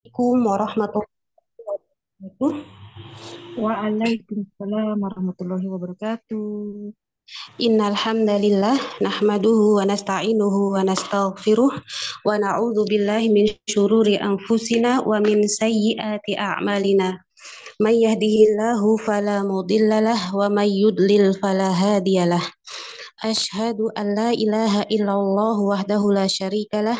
Assalamualaikum warahmatullahi wabarakatuh. Waalaikumsalam warahmatullahi wabarakatuh. Innal hamdalillah nahmaduhu wa nasta'inuhu wa nastaghfiruh wa na'udzu billahi min syururi anfusina wa min sayyiati a'malina. May yahdihillahu fala mudhillalah wa may yudlil fala hadiyalah. Ashhadu an la ilaha illallah wahdahu la syarikalah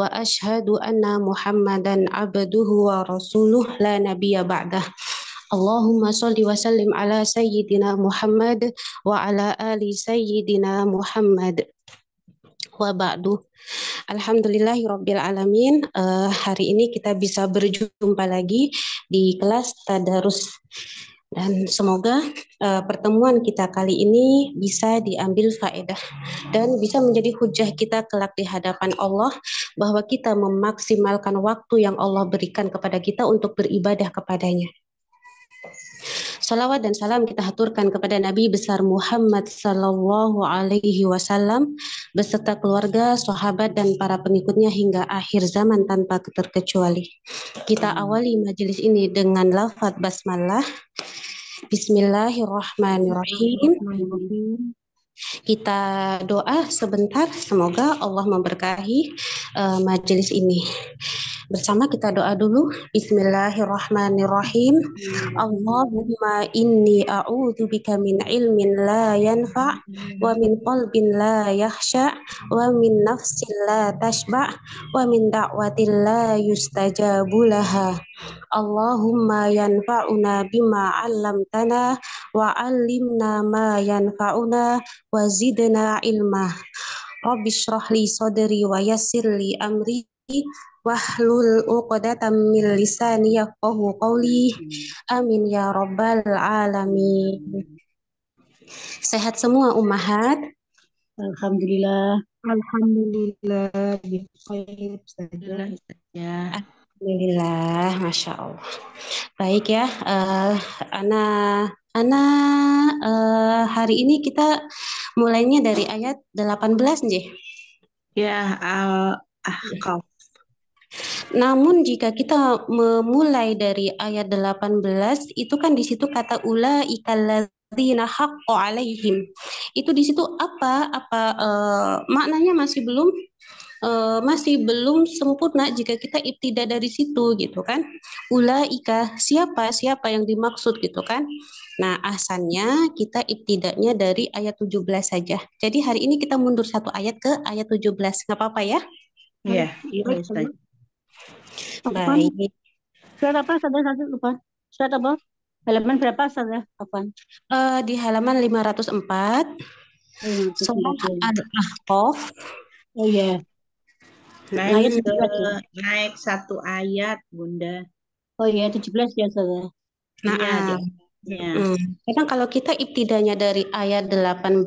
wa ashhadu anna Muhammadan abduhu wa rasuluh la nabiyya ba'dah. Allahumma salli wa sallim ala sayyidina Muhammad wa ala ali sayyidina Muhammad wa ba'du. Alhamdulillahi Rabbil Alamin. Uh, hari ini kita bisa berjumpa lagi di kelas Tadarus. Dan semoga uh, pertemuan kita kali ini bisa diambil faedah dan bisa menjadi hujah kita kelak di hadapan Allah bahwa kita memaksimalkan waktu yang Allah berikan kepada kita untuk beribadah kepadanya. Salawat dan salam kita haturkan kepada Nabi besar Muhammad Sallallahu Alaihi Wasallam beserta keluarga, sahabat dan para pengikutnya hingga akhir zaman tanpa terkecuali. Kita awali majelis ini dengan lafaz basmalah. Bismillahirrahmanirrahim. Kita doa sebentar, semoga Allah memberkahi uh, majelis ini. Bersama kita doa dulu. Bismillahirrahmanirrahim. Allahumma inni a'udzu bika min ilmin la yanfa wa min qalbin la yakhsha wa min nafsin la tashba wa min da'watin la yustajabu laha. Allahumma yanfa'una bima 'allamtana wa 'allimna ma yanfa'una wa zidna ilma. Rabbi shrah li sadri wa yassir li amri wahlul uqdatam min lisani yafqahu qawli. Amin ya rabbal alamin. Sehat semua ummahat. Alhamdulillah. Alhamdulillah. Alhamdulillah Alhamdulillah Masya Allah. Baik ya uh, Ana Ana uh, hari ini kita mulainya dari ayat 18 nih ya uh, ahqaf namun jika kita memulai dari ayat 18 itu kan di situ kata ula ikalladzina haqqo alaihim. Itu di situ apa apa uh, maknanya masih belum uh, masih belum sempurna jika kita ibtidah dari situ gitu kan. Ulaika siapa siapa yang dimaksud gitu kan. Nah, asannya kita ibtidaknya dari ayat 17 saja. Jadi hari ini kita mundur satu ayat ke ayat 17. Nggak apa-apa ya? Iya, iya Ustaz. Baik. Surat apa saudara satu lupa? Surat apa? Halaman berapa saudara? Afwan. Uh, di halaman 504. Surah Al-Ahqaf. Oh iya. Naik, ke, naik satu ayat, Bunda. Oh iya, 17 ya, saudara. Nah, Iya, uh, Ya. Hmm. Kadang kalau kita ibtidanya dari ayat 18,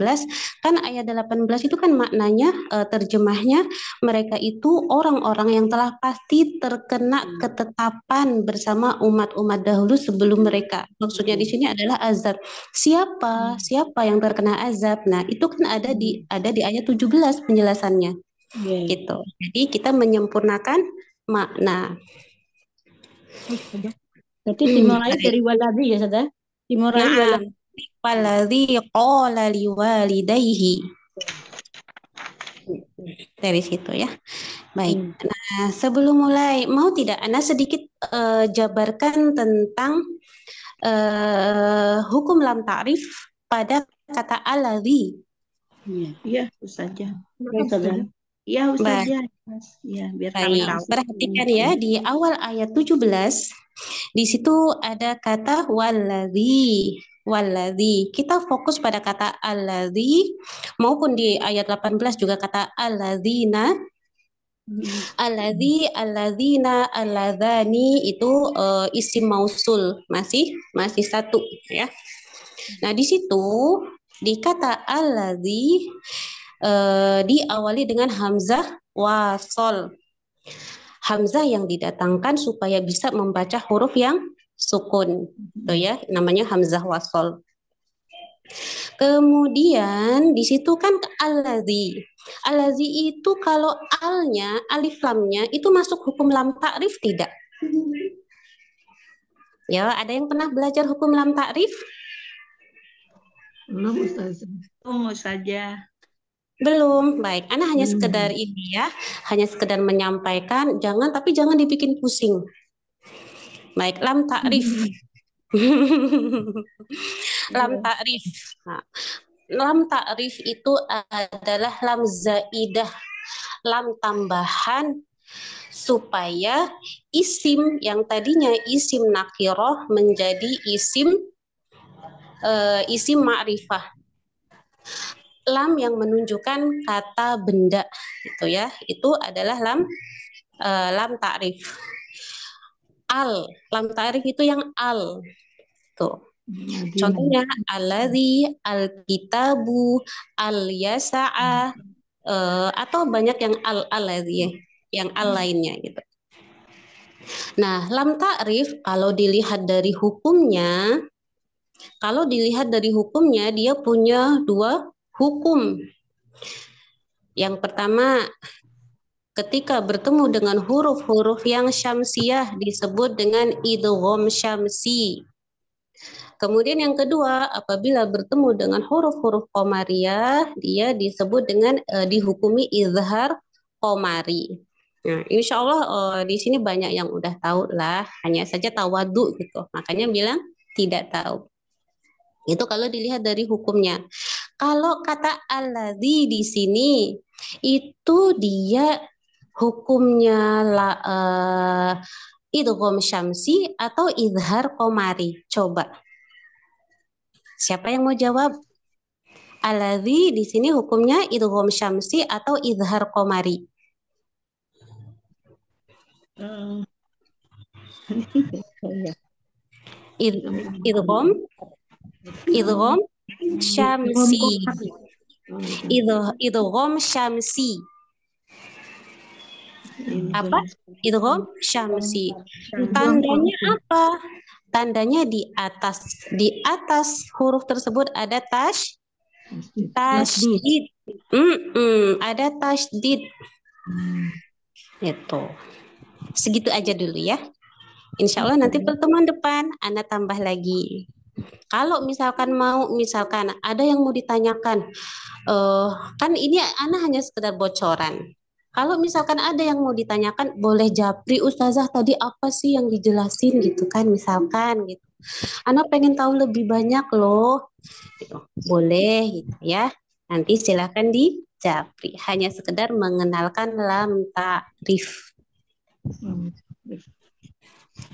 kan ayat 18 itu kan maknanya uh, terjemahnya mereka itu orang-orang yang telah pasti terkena Hmm. ketetapan bersama umat-umat dahulu sebelum mereka. Maksudnya di sini adalah azab. Siapa? Hmm. Siapa yang terkena azab? Nah, itu kan ada di ada di ayat 17 penjelasannya. Iya. Gitu. Jadi kita menyempurnakan makna. Berarti Hmm, dimulai dari waladi ya, saudara? Waladi. Na'am. Waladzi qala liwalidayhi. Dari situ ya. Baik. Hmm. Nah, sebelum mulai, mau tidak Ana sedikit eh, jabarkan tentang eh, hukum lam ta'rif pada kata aladzi. Iya, iya, Ustazah. Baik, saudara. Iya. Ustazah. Iya, biar kami Baik, tahu. perhatikan ya di awal ayat 17 di situ ada kata waladzi. Waladzi. Kita fokus pada kata alladzi maupun di ayat 18 juga kata alladzina. Hmm. Alladzi, alladzina, alladzani itu eh, isim mausul masih masih satu ya. Nah, di situ di kata eh, diawali dengan hamzah wasol. Hamzah yang didatangkan supaya bisa membaca huruf yang sukun. Tuh ya, namanya hamzah wasol. Kemudian di situ kan alladzi. Alladzi itu kalau alnya, alif lamnya itu masuk hukum lam ta'rif tidak? Ya, ada yang pernah belajar hukum lam ta'rif? Belum Ustazah. Belum Ustazah. Belum. Baik, Ana hanya Hmm. sekedar ini ya, hanya sekedar menyampaikan, jangan tapi jangan dibikin pusing. Baik, lam ta'rif. lam Iya. ta'rif. Nah, lam ta'rif itu adalah lam zaidah, lam tambahan supaya isim yang tadinya isim nakiroh menjadi isim eh, isim ma'rifah. Lam yang menunjukkan kata benda gitu ya. Itu adalah lam eh, lam ta'rif. Al, lam ta'rif itu yang al. Tuh. Madinah. Contohnya alladzi, al-kitabu, al-yasa'a eh, atau banyak yang al alladzi yang al lainnya gitu. Nah, lam ta'rif kalau dilihat dari hukumnya kalau dilihat dari hukumnya dia punya dua hukum. Yang pertama ketika bertemu dengan huruf-huruf yang syamsiah disebut dengan idgham syamsi. Kemudian yang kedua, apabila bertemu dengan huruf-huruf komariah, dia disebut dengan eh, dihukumi izhar komari. Nah, insya Allah eh, di sini banyak yang udah tahu lah, hanya saja tawadu gitu. Makanya bilang tidak tahu. Itu kalau dilihat dari hukumnya. Kalau kata alladzi di sini itu dia hukumnya la, eh, idgham syamsi atau izhar komari. Coba. Siapa yang mau jawab? Alladzi di sini hukumnya idgham syamsi atau izhar komari. Id, idgham idgham syamsi. Idh- Idgham syamsi. Apa? Idgham syamsi. Tandanya apa? Tandanya di atas di atas huruf tersebut ada tash tasydid. Mm-mm, ada tasydid. Itu. Segitu aja dulu ya. Insya Allah nanti pertemuan depan Anda tambah lagi. Kalau misalkan mau, misalkan ada yang mau ditanyakan, eh kan ini Ana hanya sekedar bocoran. Kalau misalkan ada yang mau ditanyakan, boleh japri Ustazah tadi apa sih yang dijelasin gitu kan, misalkan gitu. Ana pengen tahu lebih banyak loh. Gitu. Boleh gitu ya. Nanti silakan dijapri. Hanya sekedar mengenalkan lam ta'rif.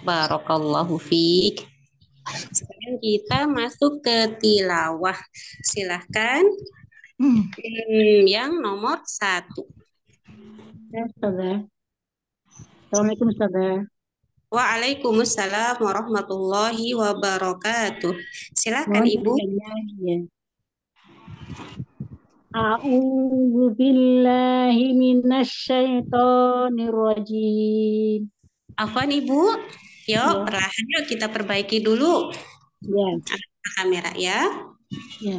Barakallahu fiik. Sekarang kita masuk ke tilawah. Silahkan Hmm. Hmm, yang nomor satu. Ya, Ustazah. Assalamualaikum Ustazah. Waalaikumsalam warahmatullahi wabarakatuh. Silakan Mohon Ibu. ya. A'udzu billahi minasyaitonir rajim. Afwan Ibu. Yuk, Ya. perlahan yuk kita perbaiki dulu Ya, kamera ya. ya.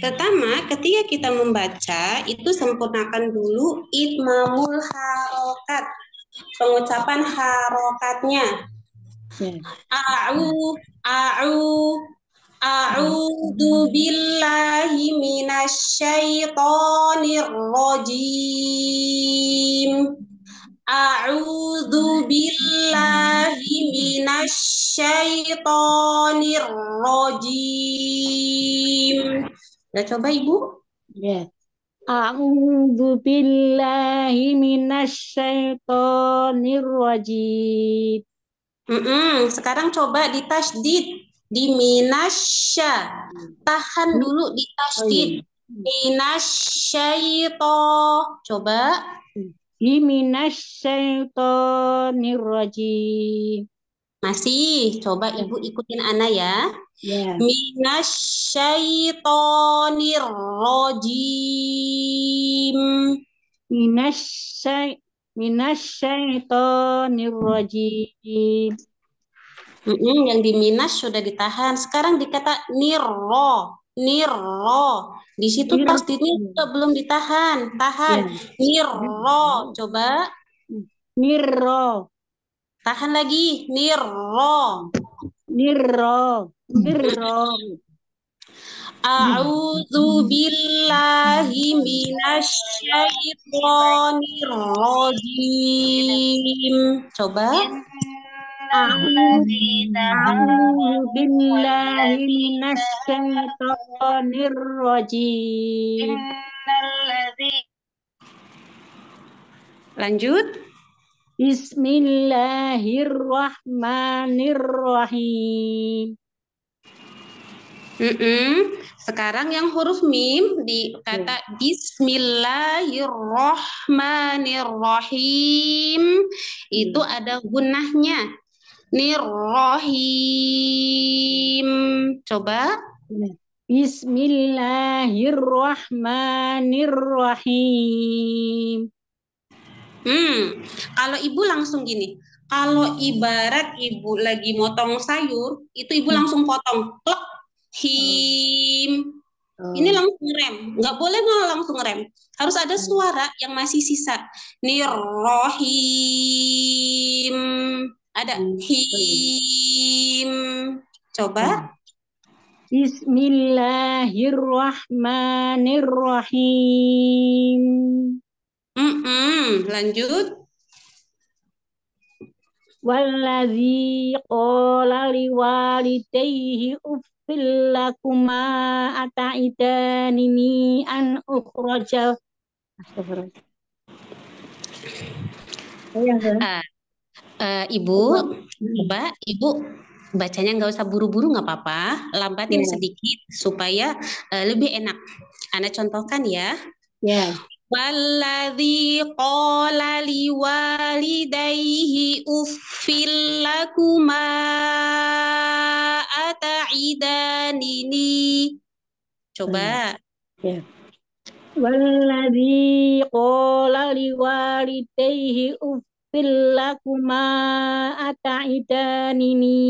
Pertama, ketika kita membaca, itu sempurnakan dulu itmamul harokat. Pengucapan harokatnya. Ya. A'u, a'u, a'udzu billahi minasyaitonir rajim. A'udzu billahi minasyaitonir rajim. Udah coba Ibu? Ya. A'udzu billahi minasyaitonir rajim. Mm-mm. Sekarang coba di tasdid di minasya. Tahan dulu di Oh tasdid. iya. Minasyaito. Coba. Minasyaitonir rajim. Masih. Coba. Ibu ikutin Ana ya. Ya. Minasyaitonir rajim. Minasyai minasyaitonir rajim. Mm-mm, yang di minas sudah ditahan. Sekarang dikata niro. Niro. Di situ Niro. tasdidnya juga belum ditahan. Tahan. Ya. Niro. Coba. Niro. Tahan lagi. Niro. nirro nirro A'udzu billahi minasyaitonir rajim. Coba. Lanjut. Bismillahirrahmanirrahim Mm-mm. Sekarang yang huruf mim di kata Bismillahirrahmanirrahim itu ada gunahnya. Nirrahim. Coba. Bismillahirrahmanirrahim Hmm, kalau ibu langsung gini. Kalau ibarat ibu lagi motong sayur, itu ibu langsung potong. Plek. Him. Ini langsung rem. Nggak boleh nggak langsung rem. Harus ada suara yang masih sisa. Nirrohim. Ada him. Coba. Bismillahirrahmanirrahim Mm-mm. Lanjut. Walladzi qala liwalidayhi uffil lakuma ataidanini an ukhraja Astagfirullah. Oh, yang ke- Ah, eh, ibu, coba ibu bacanya nggak usah buru-buru nggak apa-apa, lambatin Ya. sedikit supaya eh, lebih enak. Anda contohkan ya. Ya. Walladzi qala liwalidayhi uffil lakuma ata'idanini. Coba. Walladzi qala liwalidayhi uffil lakuma ataidanini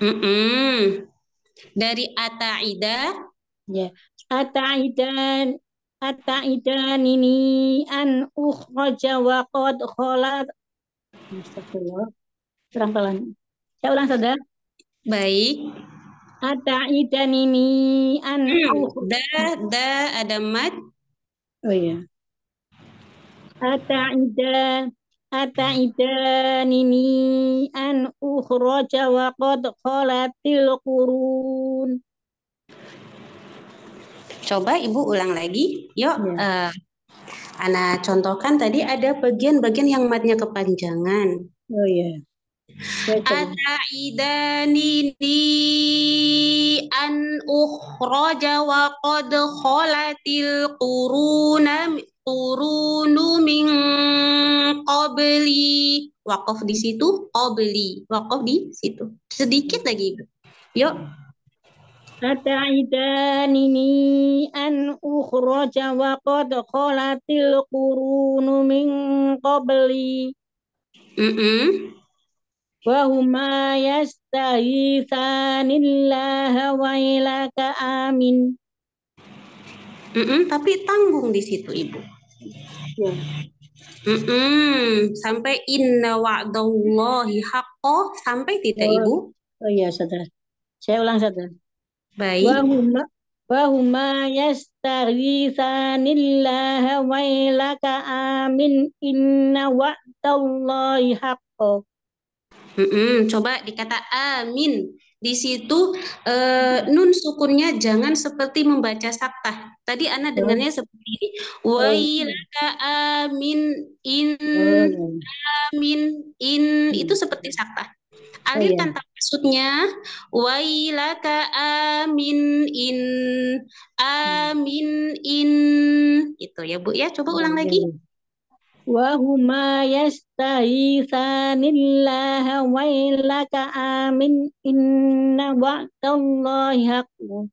Mm-mm. Dari ata'ida Ya. Ataidan ataidanini an ukhraja wa qad khalat Astagfirullah. Pelan-pelan. Saya ulang saja. baik. Ataidanini an Hmm, Da, da ada mad. Oh iya. Ataidan ataidanini an ukhraja wa qad khalatil qurun. Coba Ibu ulang lagi. Yuk, Ya. eh, Ana contohkan tadi ada bagian-bagian yang madnya kepanjangan. Oh iya. Saya coba. Ata'idani an ukhraja wa qad khalatil quruna qurunu min qabli. Waqaf di situ, qabli. Waqaf di situ. Sedikit lagi, Ibu. Yuk. Ataidanini an ukhraja wa qad khalatil qurunu min qabli Mm-mm. wa huma yastaghitsanillaha wa ilaka amin. Mm-mm, tapi tanggung di situ, Ibu. Ya. Mm-mm, sampai inna wa'dallahi haqqo sampai tidak, Oh. Ibu? Oh iya, saudara. Saya ulang saudara. Baik. Wa huma wa huma yastaghitsanillaha wa ilaka amin inna wa'dallahi haqqo. Mm-mm, coba dikata amin. Di situ eh, nun sukunnya jangan seperti membaca saktah. Tadi Ana dengarnya seperti ini. Wailaka amin in Oh, amin in itu seperti saktah. Alirkan tak maksudnya wailaka amin in amin in itu ya Bu ya. Coba ulang lagi. Wa huma yastaghitsanillaha wa ilaka amin inna wa'dallahi haqqun.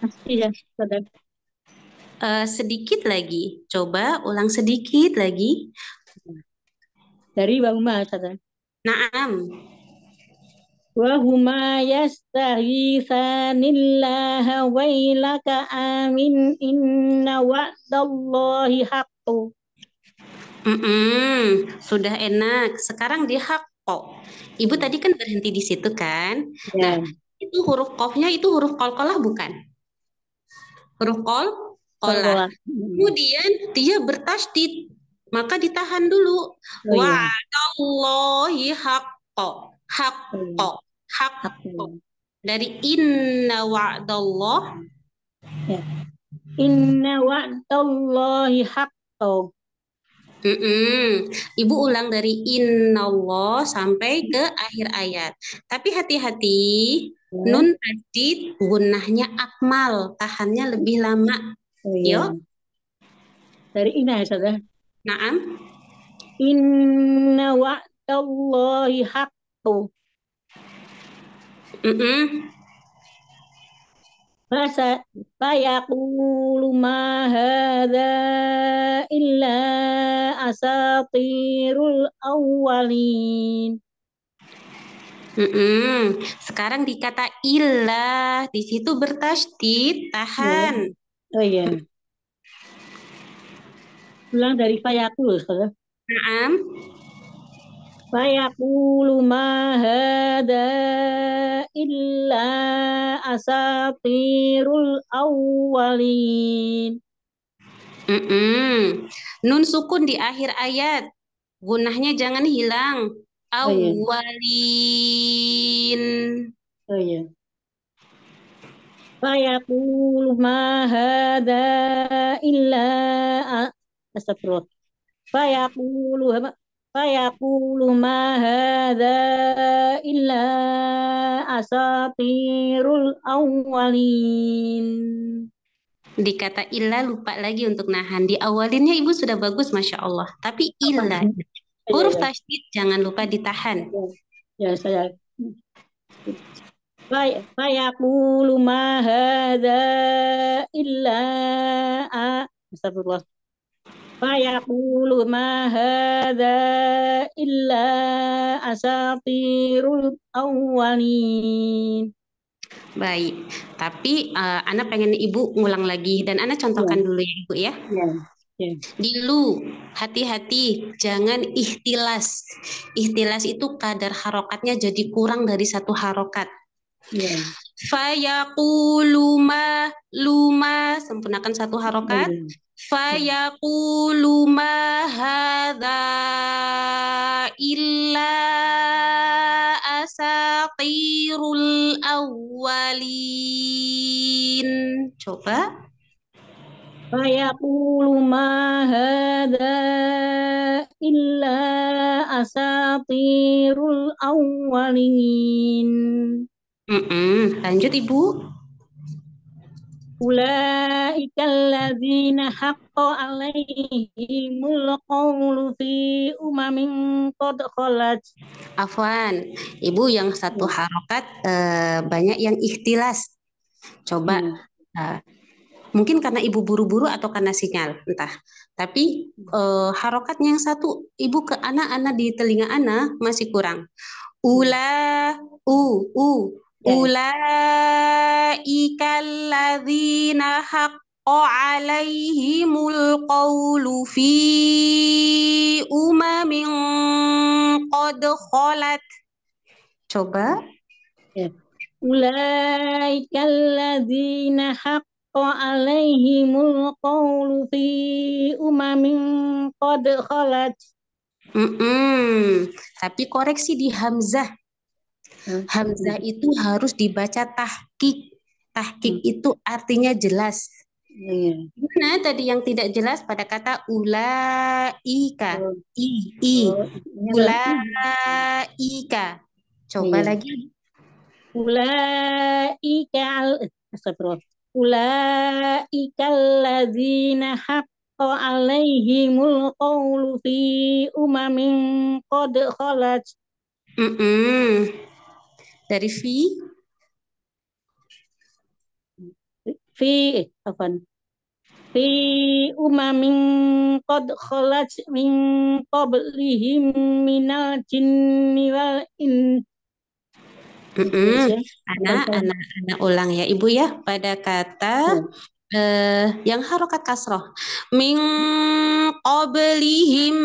Pasti ya, saudara. Eh, sedikit lagi. Coba ulang sedikit lagi. Dari wa huma, saudara. Wa huma yastaghitsanillaha wa ilaka amin inna wa'dallahi haqqun. Mm-mm, sudah enak. Sekarang di hakko. Ibu tadi kan berhenti di situ kan? Ya. Nah, itu huruf qafnya itu huruf qalqalah bukan? Huruf qol qalah. Kolkolah. Kemudian dia bertasydid, maka ditahan dulu. Oh iya. Wa'adallahi haqqo. Haqqo. Haqqo. Aku. Dari inna wa'dallah Inna wa'dallahi haqqo. Mm-mm. Ibu ulang dari inna sampai ke akhir ayat. Tapi hati-hati, Ya. nun tasdid gunnahnya akmal, tahannya lebih lama. Oh iya. Yuk. Dari ina ya, Saudara. Naam. Inna wa'dallahi haqqo. Mm-mm. Fasa fayaqulu ma hadza illa asatirul awwalin. Mm-mm. Sekarang di kata ilah, di situ bertasydid, tahan. Oh iya. Ulang dari fayaqulu, Saudara. Naam. Fayaqulu ma hadza illa asatirul awwalin. Mm-mm. Nun sukun di akhir ayat. Gunahnya jangan hilang. Oh, iya. Awwalin. Oh iya. Fayaqulu ma hadza illa astagfirullah. Fayaqulu fayaqulu ma hadza illa asatirul awwalin. Di kata ilah lupa lagi untuk nahan. Di awalinnya ibu sudah bagus, Masya Allah. Tapi ilah, huruf Iya, tasydid jangan lupa ditahan. ya, saya. Fay- Fayaqulu ma hadza illa a astagfirullah. Fayaqulu ma hadza illa asatirul awwalin. Baik, tapi eh, Ana pengen ibu ngulang lagi dan Ana contohkan dulu ya ibu ya. Ya. Di lu, hati-hati, jangan ihtilas. Ihtilas itu kadar harokatnya jadi kurang dari satu harokat. Ya. Fayaqulu ma luma sempurnakan satu harokat. Fayaqulu ma hadza illa asatirul awwalin. Coba. Fayaqulu ma hadza illa asatirul awwalin. Mm-mm. Lanjut Ibu. Ulaika alladzina haqqa alaihimul qawlu fi umamin qad khalat. Afwan, Ibu yang satu harokat eh, banyak yang ikhtilas. Coba eh, mungkin karena Ibu buru-buru atau karena sinyal, entah. Tapi eh, harokatnya yang satu, Ibu ke anak-anak di telinga anak masih kurang. Ula, u, u, Ya. ulaika alladzina haqqa alaihimul qawlu fi umamin qad khalat. Coba. Ulaika alladzina haqqa alaihimul qawlu fi umamin qad khalat. Mm-mm. Tapi koreksi di hamzah. Hmm. Hamzah itu harus dibaca tahqiq. Tahqiq itu artinya jelas. Iya. Gimana tadi yang tidak jelas pada kata ulaika. Oh, I, i. oh, adalah Ulaika. Coba Iya. lagi. Ulaika al astagfirullah. Ulaika alladzina haqqa alaihimul qawlu fi umamin qad khalat. Mm-mm. Dari fi. Fi eh, afan. Fi umamin qad khalat min qablihim minal jinni wal in. Mm-mm. Ya. Anak, anak, anak ulang ya, Ibu ya. Pada kata eh, yang harokat kasroh. Min qablihim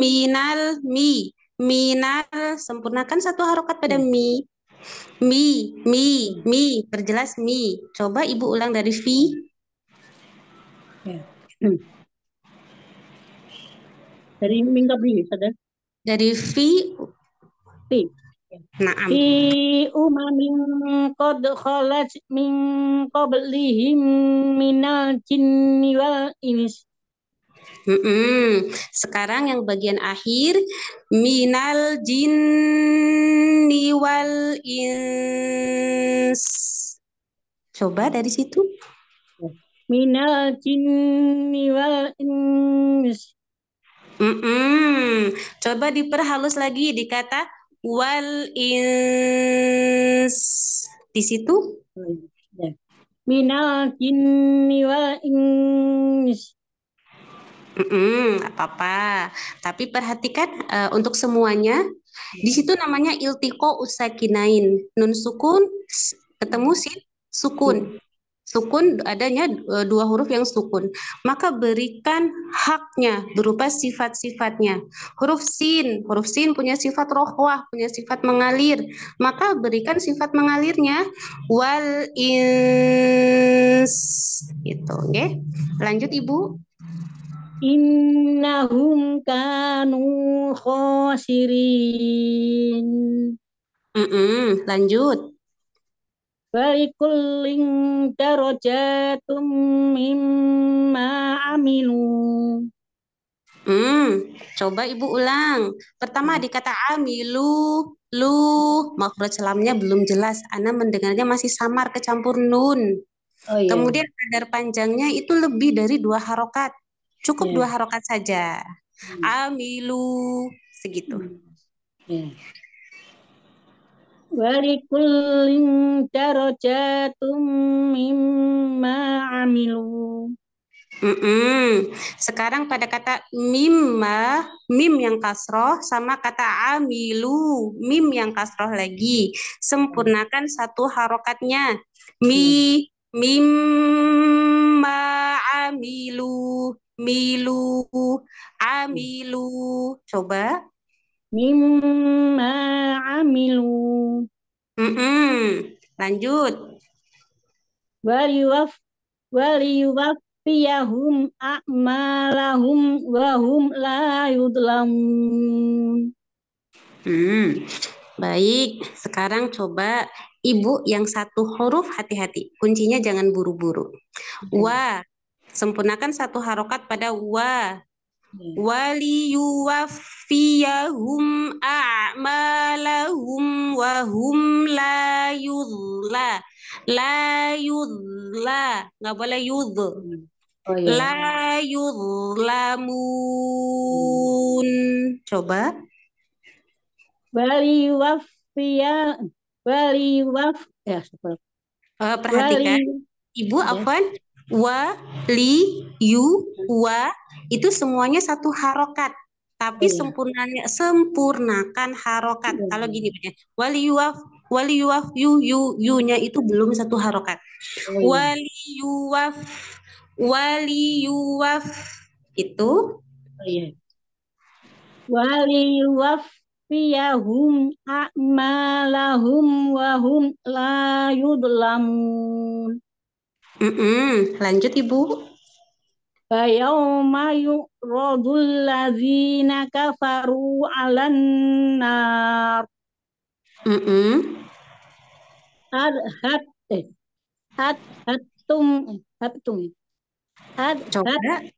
minal mi. Minal sempurnakan satu harokat pada mi mi mi mi perjelas mi coba ibu ulang dari fi Ya. Hmm. Dari minggu ini sadar. dari fi Fi. naam Fi umamin qad khalat min qablihim minal jinni wal ins. Mm-mm. Sekarang yang bagian akhir minal jinni wal ins. Coba dari situ. Minal jinni wal ins. Mm-mm. Coba diperhalus lagi di kata wal ins. Di situ. Ya. Minal jinni wal ins. Mm-mm, apa-apa. Tapi perhatikan eh, untuk semuanya. Di situ namanya iltiko usakinain. Nun sukun ketemu sin sukun. Sukun adanya eh, dua huruf yang sukun. Maka berikan haknya berupa sifat-sifatnya. Huruf sin, huruf sin punya sifat rohwah, punya sifat mengalir. Maka berikan sifat mengalirnya wal ins. Gitu, oke? Lanjut Ibu. Innahum kanu khosirin. Mm-mm, lanjut. Walikullin darajatum mimma amilu. Hmm, coba Ibu ulang. Pertama di kata amilu, lu, makhraj selamnya belum jelas. Ana mendengarnya masih samar kecampur nun. Oh iya. Kemudian kadar panjangnya itu lebih dari dua harokat. Cukup Iya. dua harokat saja. Hmm. Amilu, segitu. Ya. Walikullin darajatum mimma amilu. Mm-mm. Sekarang pada kata mimma, mim yang kasroh sama kata amilu, mim yang kasroh lagi. Sempurnakan satu harokatnya. Mi, mimma amilu, milu, amilu. Coba. Mimma amilu. Mm-mm. Lanjut. Waliwaf waliwaffiyahum a'malahum wa hum la yudlamun. Hmm, baik. Sekarang coba ibu yang satu huruf hati-hati. Kuncinya jangan buru-buru. Wa. Sempurnakan satu harokat pada wa. Waliyuwaffiyahum a'malahum wa hum la yudla. La yudla. Nggak boleh yudh. Oh iya. La yudlamun. Coba. Waliwaffiya waliwaf ya. Eh, perhatikan. Wali Ibu, Ya. afwan. Wa, li, yu, wa. Itu semuanya satu harokat. Tapi Iya. sempurnanya, sempurnakan harokat. Iya. Kalau gini punya. Wali yuwaf, wali yuwaf, yu, yu, yu-nya itu belum satu harokat. iya. Wali yuwaf, wali yuwaf. Itu. Oh iya. Waliwaffiyahum a'malahum wa hum la yudlamun. Mm-mm. Lanjut Ibu. Fayawma yu'radul ladzina kafaru 'alan nar. Mm-mm. Adhat eh adhatum adhatum adhat Coba.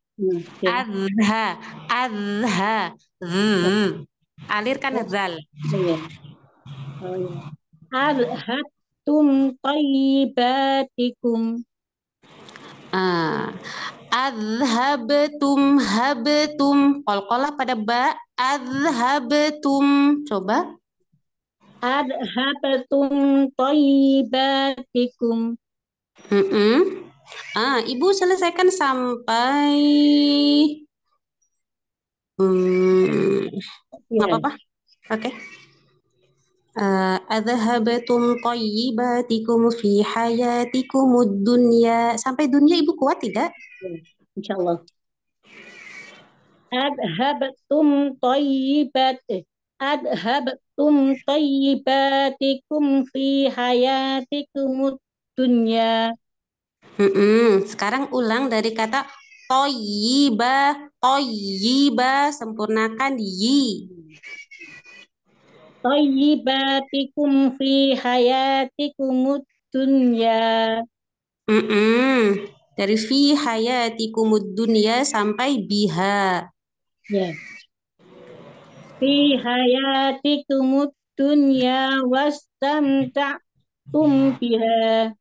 Adha, adha, zzz. Alirkan zal. Oh iya. Oh iya. Tayyibatikum. Ah, adhabtum habtum qalqalah pada ba adhabtum coba Adhatum tayyibatikum. Mm-mm. ah ibu selesaikan sampai hmm, nggak Ya. apa-apa oke Ah, adhabtum tayyibatikum fi hayatikumud dunya sampai dunia ibu kuat tidak Insyaallah. Adhabtum tayyibat eh, adhabtum tayyibatikum fi hayatikum dunya. Mm-mm. Sekarang ulang dari kata toyiba, toyiba, sempurnakan yi. Tayyibatikum fi hayatikum dunya. Mm-mm. Dari fi hayatikumud dunya sampai biha. Ya. Fi hayatikum dunya wastamta'tum biha.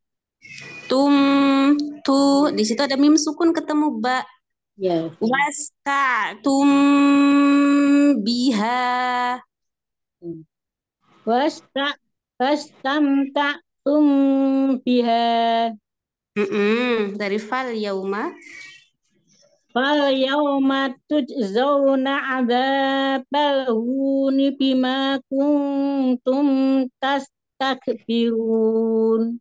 Tum, tu, di situ ada mim sukun ketemu ba. Ya. Wasta, tum, biha. Wasta wastamta'tum biha. Mm-mm. Dari fal yauma. Fal yawma tujzauna adzabal huni bima kuntum tastakbirun.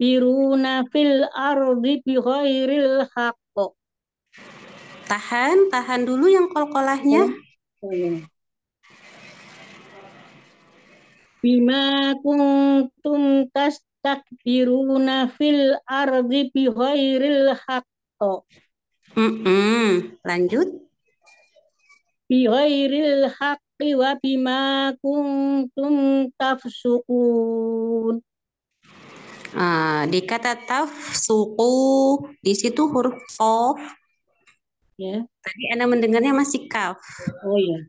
tastakbiruna fil ardi bighairil haqq. Tahan, tahan dulu yang kol-kolahnya. Bima kuntum tastakbiruna fil ardi bighairil haqq. Mm-mm. Lanjut. Bighairil haqqi wa bima kuntum tafsukun. Ah, di kata tafsuku, di situ huruf qaf. Ya. Tadi Anda mendengarnya masih kaf. Oh ya.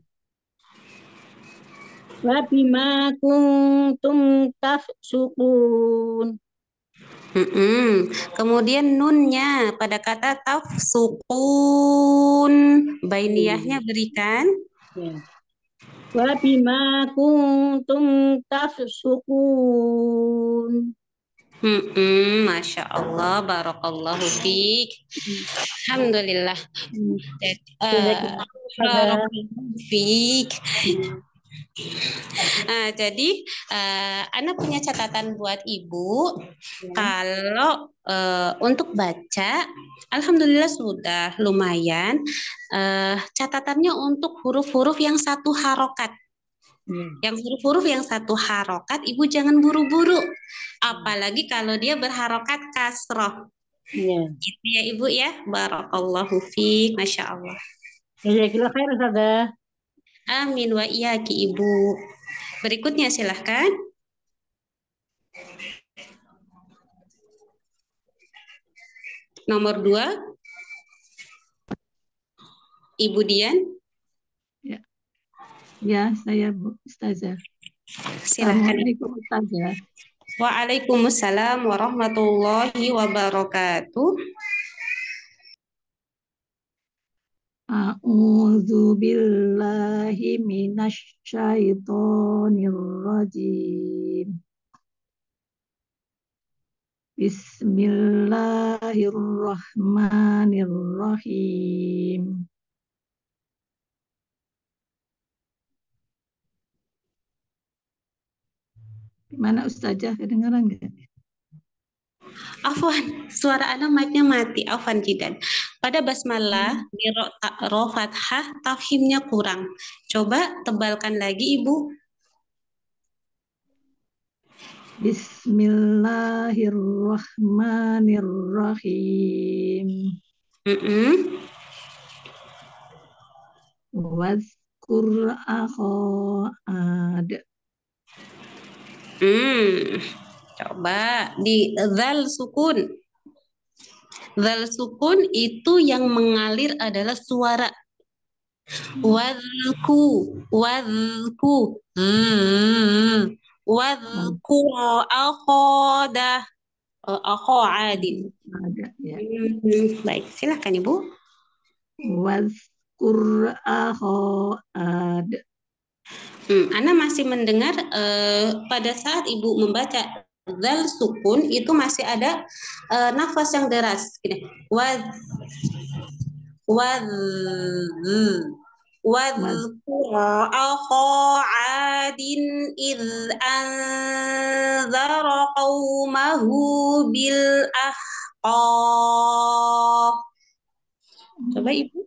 Wa bima kuntum tafsukun. Mm-mm. Kemudian nunnya pada kata tafsukun. Bainiyahnya berikan. Ya. Wa bima kuntum tafsukun. Mm-mm. Masya Allah, barakallahu fiik. Alhamdulillah. Hmm. Jadi, barakallahu fiik. Jadi eh, Ana punya catatan buat Ibu. Kalau eh, untuk baca, Alhamdulillah sudah lumayan. Eh, catatannya untuk huruf-huruf yang satu harokat. Hmm. Yang huruf-huruf yang satu harokat, Ibu jangan buru-buru. Apalagi kalau dia berharokat kasroh. Ya. Gitu ya Ibu ya. Barakallahu fiik. Masya Allah. Jazakallah khair Ustazah. Amin wa iyaki Ibu. Berikutnya silahkan. Nomor dua. Ibu Dian, Ya, saya Bu Ustazah. silahkan. Assalamualaikum Ustazah. Waalaikumsalam warahmatullahi wabarakatuh. A'udzu billahi minasy syaithanir rajim. Bismillahirrahmanirrahim. Gimana Ustazah kedengaran nggak? Afwan, suara anak mic-nya mati. Afwan Jidan. Pada basmalah di ro, ta- ro fathah tafhimnya kurang. Coba tebalkan lagi Ibu. Bismillahirrahmanirrahim. Mm-mm. Wazkur akha ad. Hmm. Coba di zal sukun. Zal sukun itu yang mengalir adalah suara. Wazku, wazku, hmm. wazkura akhoda, uh, akho adin. Ya. Hmm, Baik, silakan Ibu. Wazkur akha ad. Hmm, Ana masih mendengar eh, pada saat ibu membaca zal sukun itu masih ada eh, nafas yang deras. Gini. Wad wad واذكر أخا عاد إذ أنذر قومه بالأحقاف Coba Ibu.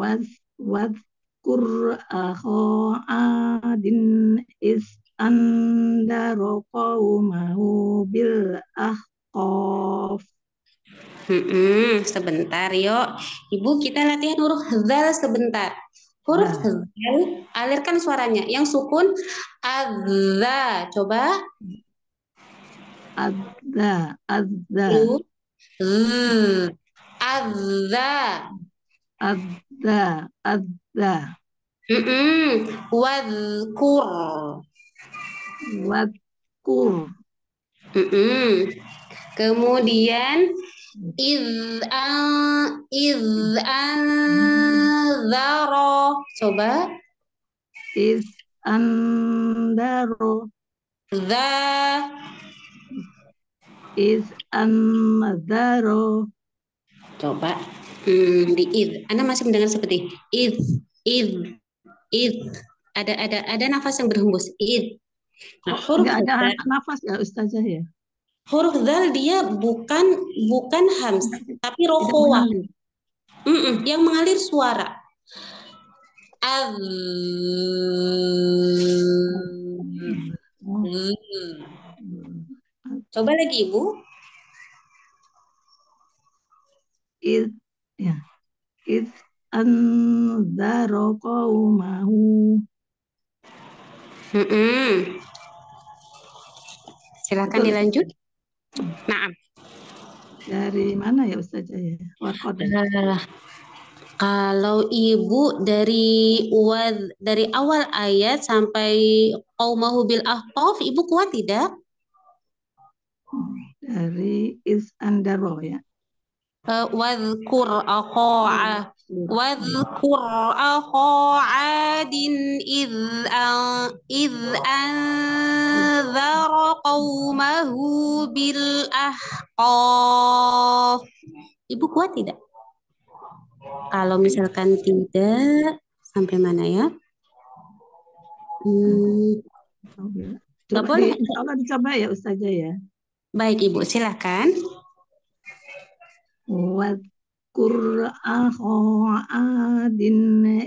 Waz- Wadkur akha adin is andara qaumahu bil ahqaf. Mm-mm, sebentar yuk. Ibu kita latihan huruf zal sebentar. Huruf Zal. zal, alirkan suaranya. Yang sukun azza. Coba. Adza, adza, Ibu. Z. Adza, adza. Mm-mm. Wadhkur. Wadkur, Mm-mm. Kemudian iz an iz anzara. Coba. is andaro, Za. is andaro. Coba hmm, di id. Anda masih mendengar seperti id, id, id. Ada ada ada nafas yang berhembus. Id. Nah, huruf Enggak ada zal, nafas ya Ustazah ya? huruf zal dia bukan bukan hams, tapi rokowa. mengalir. Mm-mm, yang mengalir suara. Az. Oh, Coba lagi Ibu. Is ya. Is anzaro qaumahu. Mm-mm. Silakan Betul. dilanjut. Nah, Dari mana ya Ustazah ya? Eh, kalau ibu dari wad dari awal ayat sampai qaumahu bil ahqaf, ibu kuat tidak? Dari is andaro ya. Eh, wadhkur akha wadhkur akha adin id an id anzara qaumahu bil ahqaf. Ibu kuat tidak? Kalau misalkan tidak, sampai mana ya? Hmm, boleh. insya Allah dicoba ya Ustazah ya. baik Ibu, silakan.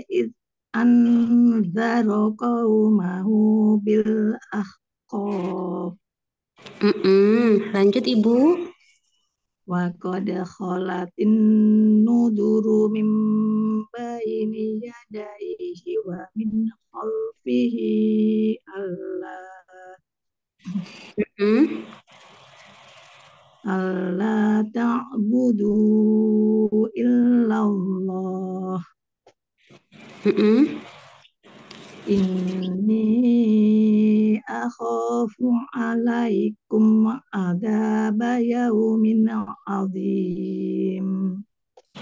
Is anzaro qaumahu bil ahqaf. Mm-mm. Lanjut Ibu. Wa qad khalatin nuduru min baini yadayhi wa min khalfihi Allah. Allah ta'budu illallah Mm-mm. inni akhafu alaikum adaba yaumin azim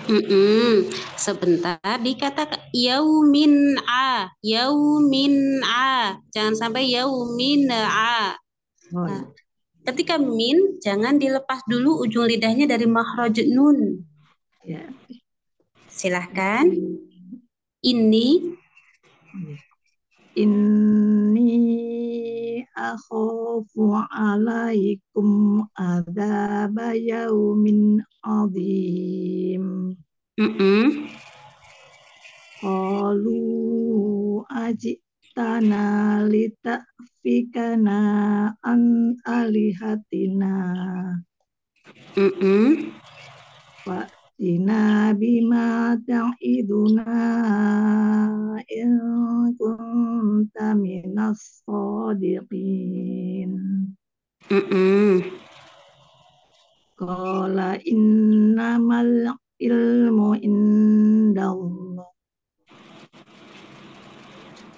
Mm-mm. Sebentar dikatakan yaumin a, yaumin a. Jangan sampai yaumin a. oh, Nah, ketika min jangan dilepas dulu ujung lidahnya dari makhraj nun. ya. Silahkan. Ini Inni akhafu alaikum adaba yaumin azim. mm-mm. Qalu ajitana lita'fikana an alihatina Mm-mm. Fa'tina bima ta'iduna in kunta minas sadiqin Mm-mm. Qala innamal ilmu indallah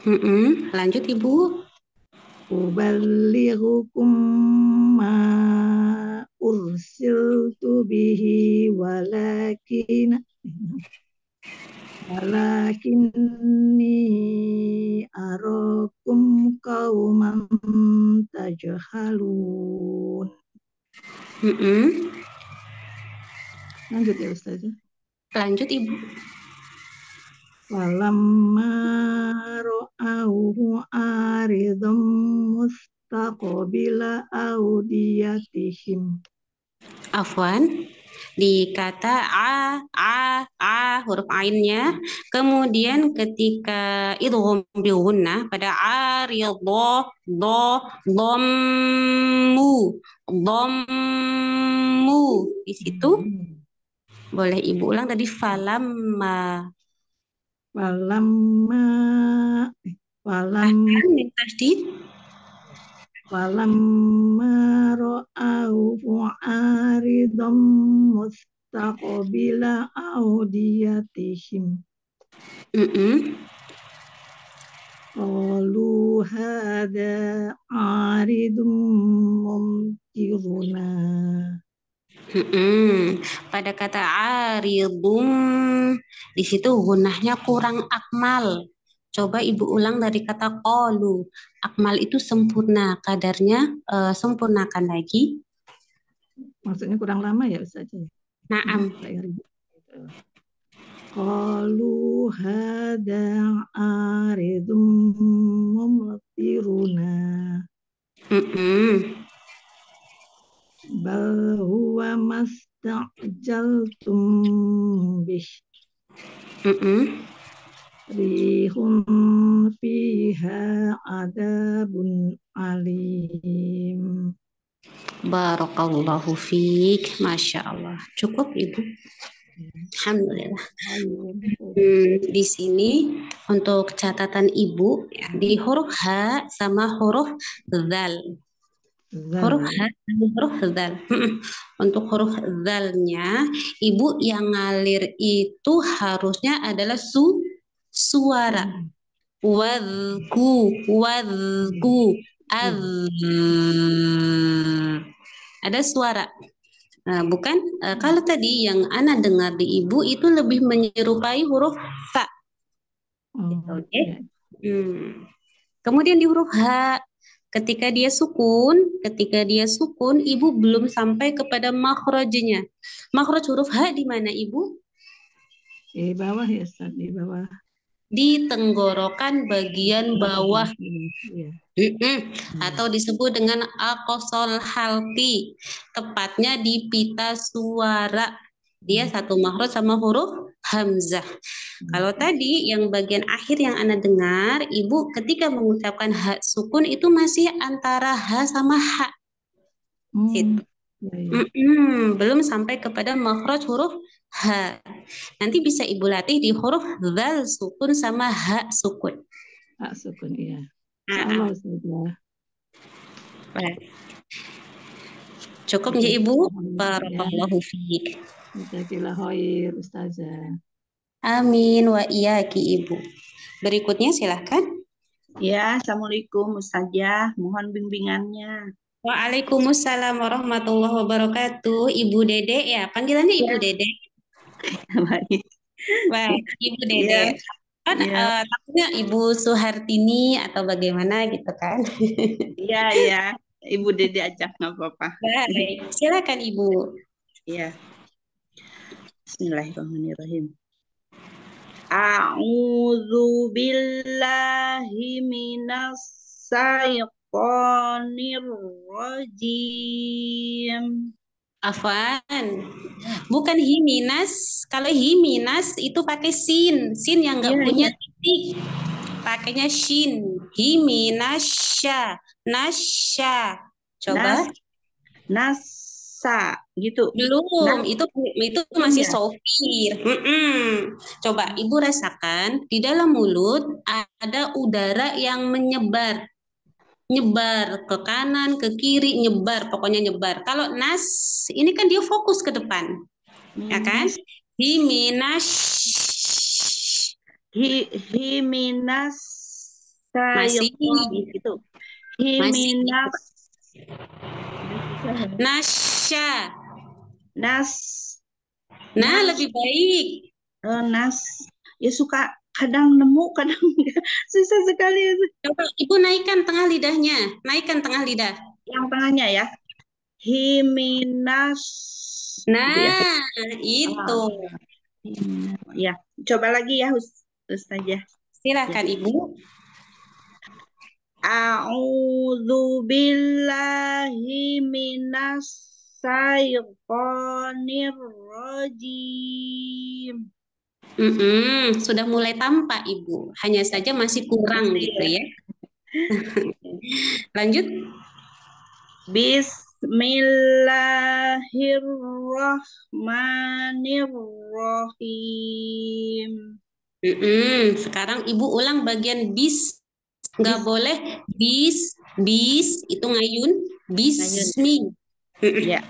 Mm-mm. Lanjut Ibu. Uballighukum ma ursiltu bihi walakin walakinni arakum qauman tajhalun. Mm-mm. Lanjut ya Ustazah. Lanjut Ibu. Walamma ra'auhu aridham mustaqbila audiyatihim. Afwan. Di kata a, a, a huruf ainnya. Kemudian ketika idgham bil gunnah pada aridhah, do, dhammu, dhammu. Di situ boleh Ibu ulang tadi falamma. Walamma walam yang tasdid walamma ra'auhu aridham mustaqbila audiyatihim. Mm-mm. Qalu hadha aridum mumtiruna. Mm-mm. Pada kata aridum di situ gunahnya kurang akmal. Coba Ibu ulang dari kata qalu. Akmal itu sempurna, kadarnya eh, sempurnakan lagi. Maksudnya kurang lama ya? Naam. Kayak ribet gitu. Qalu hadha aridum mumtiruna. Mm-mm. Bal mastajaltum bih. Mm-mm. Rihun fiha adabun alim. Barakallahu fiik. Masya Allah. Cukup Ibu. Alhamdulillah. Hmm, di sini untuk catatan Ibu ya, di huruf H sama huruf Zal. Huruf huruf Zal. Mm-mm. Untuk huruf Zalnya, Ibu yang ngalir itu harusnya adalah su suara. Wadku, wadku, az. Ada suara. Nah, bukan eh, kalau tadi yang Ana dengar di Ibu itu lebih menyerupai huruf Fa. Oh, Oke. ya. Hmm. Kemudian di huruf H, ketika dia sukun, ketika dia sukun, ibu belum sampai kepada makhrajnya. Makhraj huruf H di mana ibu? Di bawah ya Ustaz, di bawah. Di tenggorokan bagian bawah. Mm-mm. Atau disebut dengan akosol halki. Tepatnya di pita suara. Dia satu makhraj sama huruf hamzah. Kalau tadi yang bagian akhir yang Anda dengar, Ibu ketika mengucapkan H sukun itu masih antara H sama H. Hmm, Gitu. ya, ya. Mm-mm, belum sampai kepada makhraj huruf H. Nanti bisa Ibu latih di huruf zal sukun sama H sukun. Hak sukun iya. Ah, Allah. Cukup ya Ibu? Barakallahu fiik. Jazakallah khair Ustazah. Amin wa iyaki Ibu. Berikutnya silahkan. Ya, Assalamualaikum Ustazah. Mohon bimbingannya. Waalaikumsalam warahmatullahi wabarakatuh. Ibu Dede ya, panggilannya Ibu Dede. Baik. Baik, Ibu Iya. Dede. Kan Iya. eh, takutnya Ibu Suhartini atau bagaimana gitu kan. Iya, iya. Ibu Dede aja nggak apa-apa. Baik, silakan Ibu. Iya. Bismillahirrahmanirrahim. A'udzu billahi minas syaitonir rajim. Afwan. Bukan himinas. Kalau himinas itu pakai sin. Sin yang nggak Iya, punya titik. Pakainya shin. Himinasya. Nasya. Coba. Nas, gitu. Belum, Nah, itu itu masih ya? sofir. Mm-mm. Coba Ibu rasakan di dalam mulut ada udara yang menyebar. Nyebar ke kanan, ke kiri, nyebar, pokoknya nyebar. Kalau nas, ini kan dia fokus ke depan, ya kan? Himinas Hi, himinas Masih. gitu. Himinas nasya. nas Nah, Nas. lebih baik. eh, nas ya suka kadang nemu, kadang enggak. Susah sekali. Coba Ibu naikkan tengah lidahnya. Naikkan tengah lidah. Yang tengahnya ya. Himinas. Nah, Ya. itu. Ya, coba lagi ya Us Ustazah. Silakan Ibu. A'udzu billahi minas syaitonir rajim. Mm-mm, sudah mulai tampak Ibu. Hanya saja masih kurang gitu ya. Lanjut. Bismillahirrahmanirrahim. Mm-mm, Sekarang Ibu ulang bagian bis. Nggak boleh bis, bis itu ngayun, bismi. Mm-mm. Ya.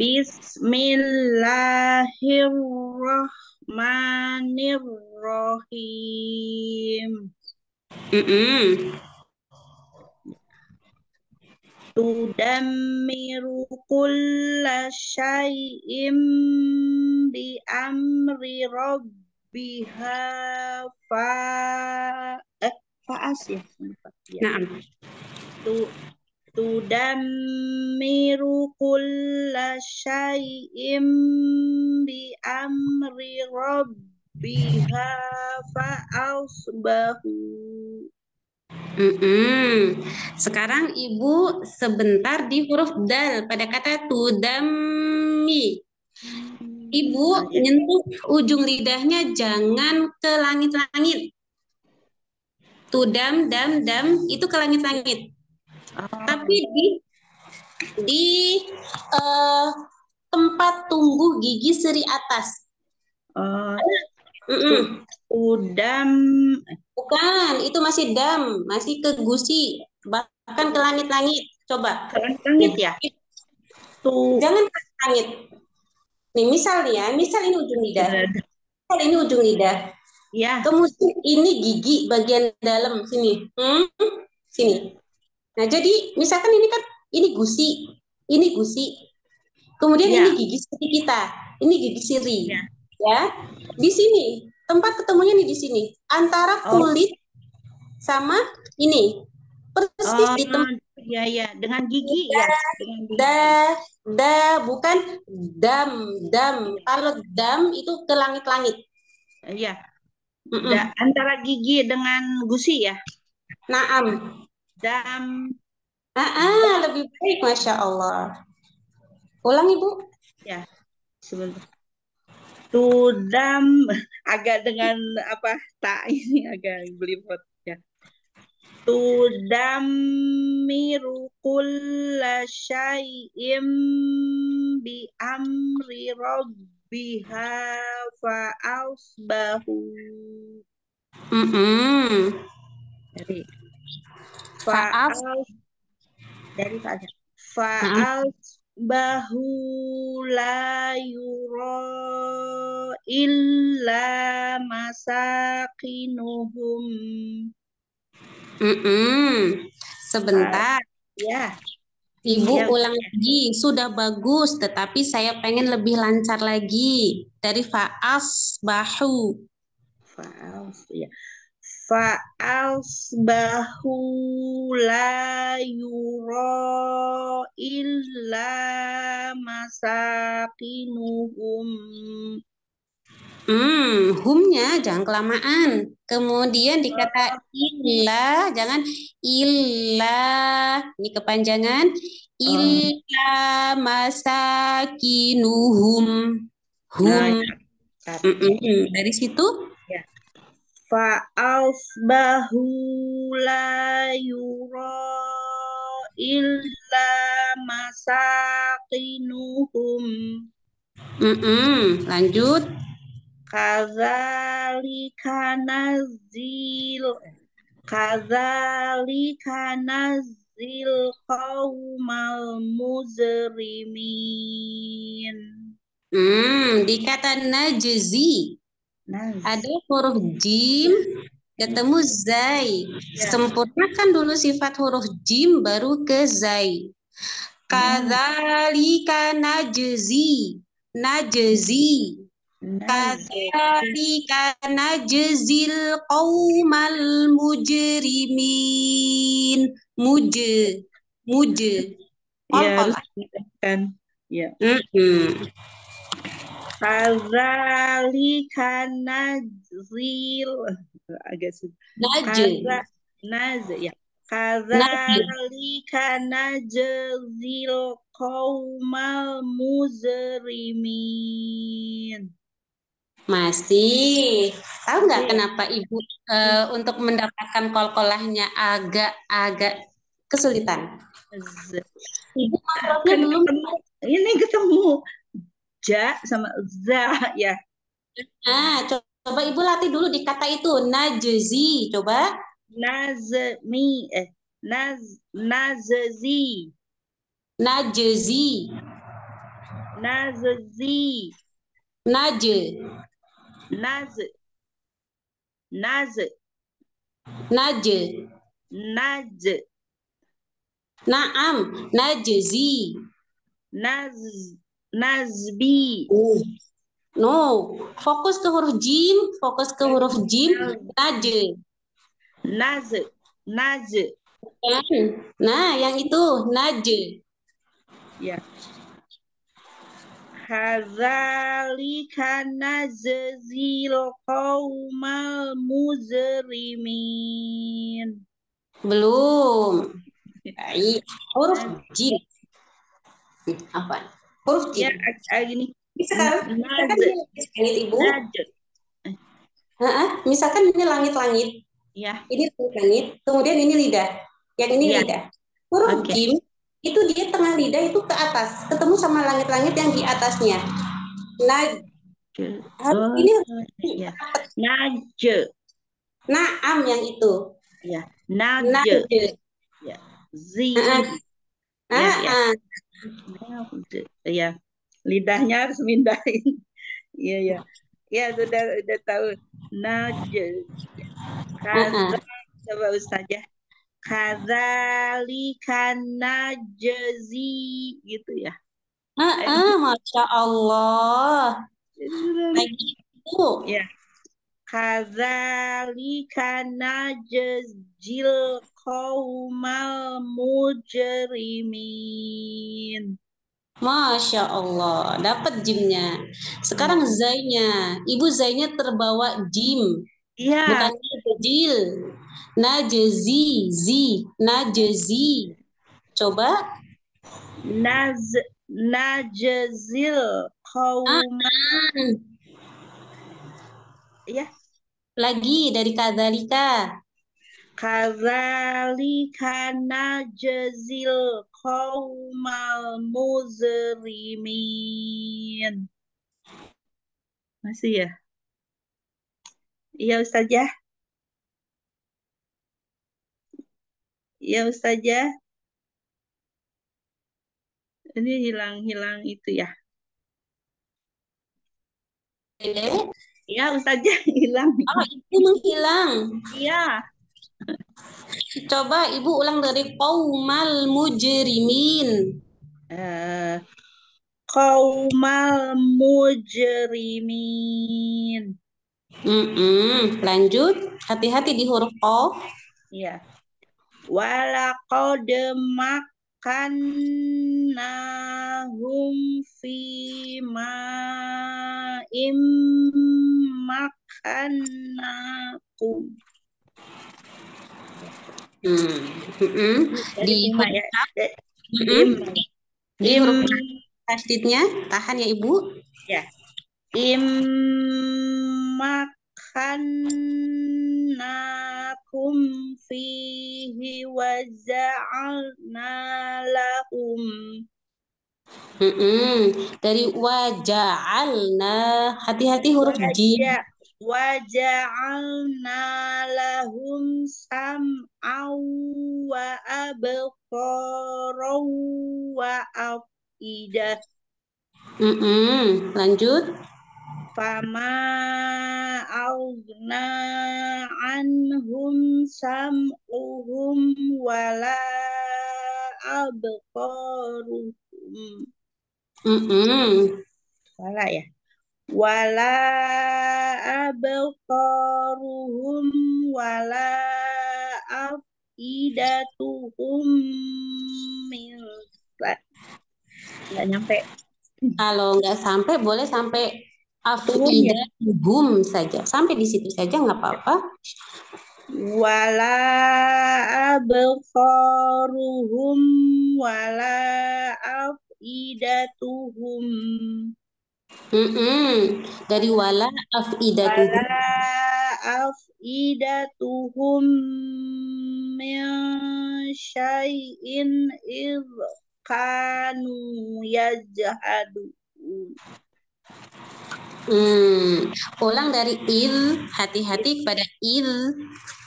Bismillahirrahmanirrahim. Mm-mm. Tudammiru kulla syai'im bi amri rabbiha fa eh faas ya. Ya. Nah, Tu tudammiru kulla syai'im bi amri rabbiha fa asbahu. mm-mm. Sekarang Ibu sebentar di huruf dal pada kata tudammi. Ibu nyentuh ujung lidahnya jangan ke langit-langit. Tudam, dam, dam itu ke langit-langit. Tapi di di eh, tempat tumbuh gigi seri atas. Oh, Mm-mm. tudam Bukan, itu masih dam, masih ke gusi, bahkan ke langit-langit. Coba. ke langit ya. Tu Jangan ke langit. Nih, misal nih ya, misal ini ujung lidah. Misal ini ujung lidah. ya. Kemudian ini gigi bagian dalam sini. Hmm? Sini. Nah, jadi misalkan ini kan ini gusi, ini gusi. Kemudian Ya. ini gigi siri kita. Ini gigi siri. Ya. Ya. Di sini. Tempat ketemunya nih di sini. Antara Oh. kulit sama ini. Persis Oh, di tempat ya ya, dengan gigi ya, dengan gigi. da da bukan dam dam. Kalau dam itu ke langit-langit. Ya, Mm-mm. da- antara gigi dengan gusi ya. Naam. Dam Ah, ah, lebih baik, Masya Allah. Ulang, Ibu. sebentar. Tudam agak dengan apa tak ini agak belibet ya. Tudam miru kulla syai'im bi amri rabbiha fa asbahu. Mm-mm. Dari Fa'as. Fa'al dari fa'al fa'al bahu la yura illa masakinuhum Mm-mm. Sebentar, ya Ibu Ya. ulang lagi. Sudah bagus, tetapi saya pengen lebih lancar lagi. Dari fa'as bahu. fa'al ya fa'al bahu la yura illa masakinuhum Hmm, humnya jangan kelamaan. Kemudian dikata illa, jangan illa. Ini kepanjangan. Illa masakinuhum. Hum. Nah, ya. Dari situ, fa'asbahu la yura illa masakinuhum mm-mm. Lanjut. kadzalika nazil kadzalika nazil qaumal muzrimin Hmm, dikata najzi. Ada huruf jim, ketemu zai. Ya. Sempurnakan dulu sifat huruf jim, baru ke zai. Kadzalika najzi. Najzi. Kadzalika najzil qaumal mujrimin. Muje, muje. Ya, kan. Ya. Mm-mm. Kadzalika najzil agak sulit. Naj. Kaza naz ya. Kadzalika najzil qaumal muzrimin. Masih. Tahu nggak Iya. kenapa Ibu eh, untuk mendapatkan kol-kolahnya agak-agak kesulitan? Z. Ibu belum ini ketemu ja sama za ya. Nah, co- coba Ibu latih dulu di kata itu najzi. Coba Nazmi eh naz nazzi najzi. nazzi Naj. naz naz Naj. naz Naam, najzi. naz nazbi No, fokus ke huruf jim, fokus ke huruf jim. Naj. naz naz Kan? Nah, yang itu naj. ya Hadzalika nazzil qaumal muzrimin. Belum. Baik. Huruf jim. Apa? Huruf Ya, jim. ag- ag- gini. Misalkan, misalkan ini langit Ibu. Ha-ha, Misalkan ini langit-langit. Ya, Ini langit, kemudian ini lidah. Yang ini Iya. lidah. Huruf Oke. jim itu dia tengah lidah itu ke atas, ketemu sama langit-langit yang di atasnya. Nah, harus Oh, ini ya. Naj. naam yang itu. Ya, naj. Naj. Zi. Ah, Ya, Ah, ya. Ya, lidahnya harus mindahin. Iya, ya. Ya, sudah sudah tahu. Naj. Kaza, coba Ustazah. Kadzalika najzi gitu ya. Ah, ah, Masya Allah. Lagi itu. Ya. Kadzalika najzil qaumal mujrimin. Masya Allah. Dapat jimnya. Sekarang zainya. Ibu zainya terbawa jim. Iya, Bukan kecil. Najzi, zi, najzi. Coba. naz najzil qaumal Hmm. ya Lagi dari kadzalika. Kadzalika najzil qaumal muzrimin. Masih ya? Iya Ustazah. Iya Ustazah. Ini hilang-hilang itu ya. Iya Ustazah hilang. Oh, itu menghilang. Iya. Coba Ibu ulang dari qaumal mujrimin. Eh, qaumal mujrimin. Mm-mm. Lanjut. Hati-hati di huruf qaf. Iya. Walaqad makkannahum fi ma'im makkannakum. Hmm. Di huruf ya. Mm-mm. Im, Di huruf tasdidnya tahan ya Ibu. ya. Im makkannakum fihi wa ja'alna lahum Mm-mm. Dari waja'alna. Hati-hati huruf jim. Waja'alna lahum sam'aw wa wa afidah Mm-mm. Lanjut. fama aghna anhum sam'uhum wala abqaruhum Mm-mm. wala ya wala abqaruhum wala afidatuhum min nggak nyampe Kalau nggak sampai, boleh sampai Tuhum ya? afidatuhum saja. Sampai di situ saja nggak apa-apa. wala abqaruhum wala afidatuhum Mm-mm. Dari wala afidatuhum. wala afidatuhum min syai'in idh kanu yajhadun Hmm. Ulang dari il, hati-hati kepada il.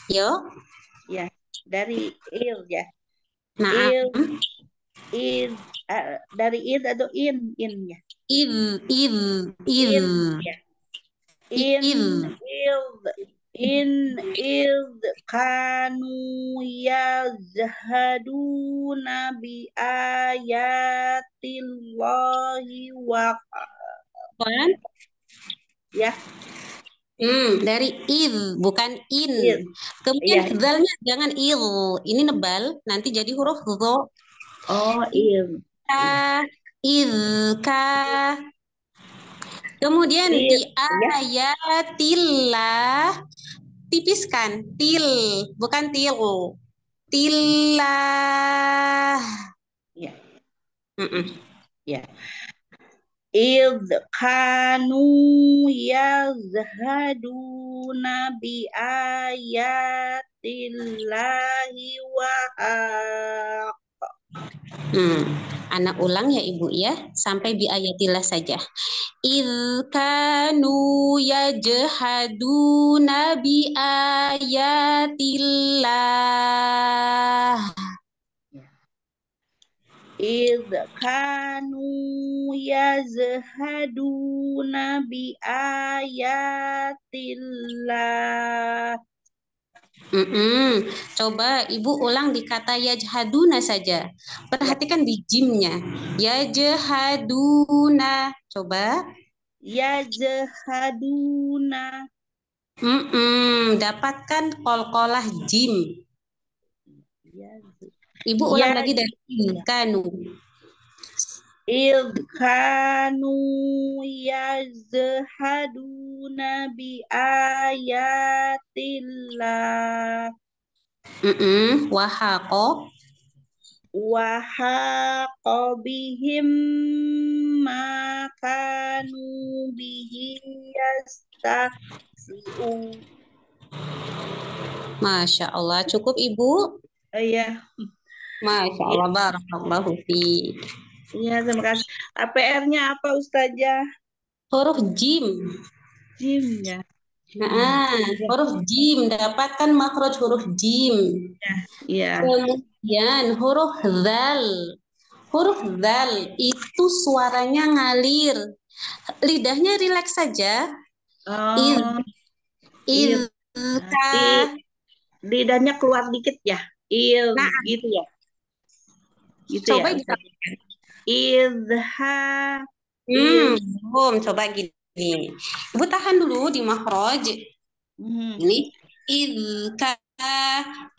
Yo. ya dari il ya Nah, il il eh, dari il atau in in ya il, il, il. in ya in Il. il in il kanu yazhaduna bi ayatillahi wa Bukan? ya Hmm, dari il, bukan in. Kemudian Iya. zalnya jangan il. Ini nebal, nanti jadi huruf dho. Oh il Ka, ilka. Kemudian Il, di ya. ayatillah tipiskan til, bukan til. Tillah. Ya. Mm-mm. idh kanu yazhaduna bi ayatillahi wa Hmm. Anak ulang ya Ibu ya, sampai di ayatillah saja. Idh kanu yajhaduna bi ayatillah. idh kanu yazhaduna bi ayatillah Mm-mm. Coba Ibu ulang di kata yajhaduna saja. Perhatikan di jimnya. Yajhaduna. Coba. yazhaduna Mm-mm. Dapatkan kol-kolah jim. Ibu ulang Ya. lagi dari kanu. Idh kanu yazhaduna bi ayatillah Mm-mm. Wahaqo. wa haqa bihim ma kanu bihi yastahzi'un Masya Allah. Cukup Ibu? Iya Masya Allah. Barakallahu fi. Iya terima kasih APR-nya apa Ustazah Huruf jim. Jim ya Nah, huruf jim. Dapatkan makhraj huruf jim. iya Kemudian huruf zal. Huruf zal itu suaranya ngalir. Lidahnya rileks saja. oh Il, ka. Di- lidahnya keluar dikit ya il Nah. gitu ya gitu Coba ya. Idha Hmm, belum. Coba gini. Ibu tahan dulu di makhraj. Hmm. Ini idka,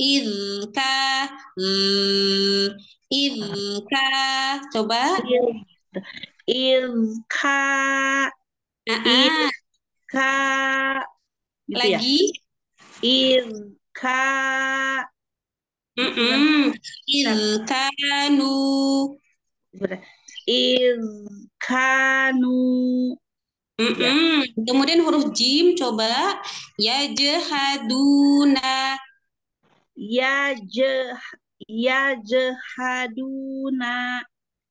idka, l, idka. Coba. Ah, ah. ka gitu ya Lagi. Ilka Ilkanu. Sebentar. Ilkanu Mm-mm. Kemudian huruf jim coba yajhaduna. ya je ya jehaduna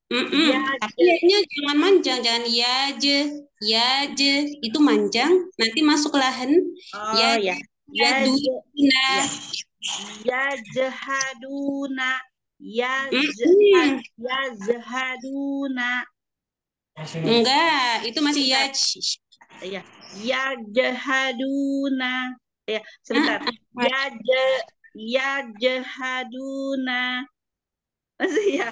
Mm-mm. Ya, Tapi ya-nya jangan manjang, jangan yaje, yaje itu manjang, nanti masuk lahan oh Ya, ya ya je- ya jehaduna ya ya jehaduna Enggak, itu masih yaj. ya ya jehaduna ya sebentar. Ah, ya je ya jehaduna masih ya?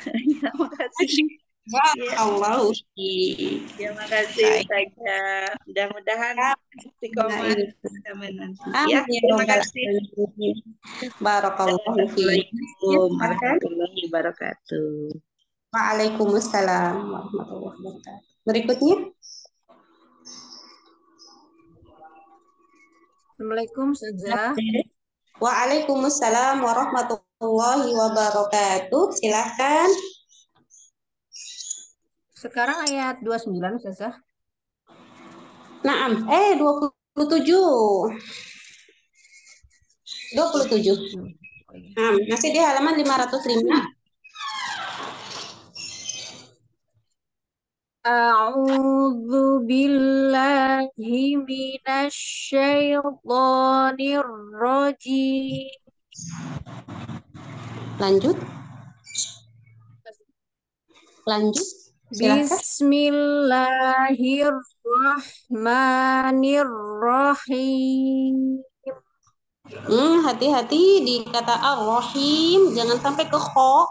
Ya makasih Ya, Barakallahu fiik. terima kasih. Ustazah. Mudah-mudahan Ya, istiqomah sama nanti. Amin Ya, ya terima kasih. Barakallahu fiik. Assalamualaikum silakan. warahmatullahi wabarakatuh. Waalaikumsalam warahmatullahi wabarakatuh. Berikutnya. Assalamualaikum Ustazah. Waalaikumsalam warahmatullahi wabarakatuh. Silahkan. Sekarang ayat 29 Ustazah. Naam. Eh, 27. 27. Hmm. Oh, iya. Nah, masih di halaman 505. A'udzu billahi minasyaitonir rajim. Lanjut. Lanjut. Silahkan. Bismillahirrahmanirrahim. Hmm, hati-hati di kata ar-rahim, jangan sampai ke kho.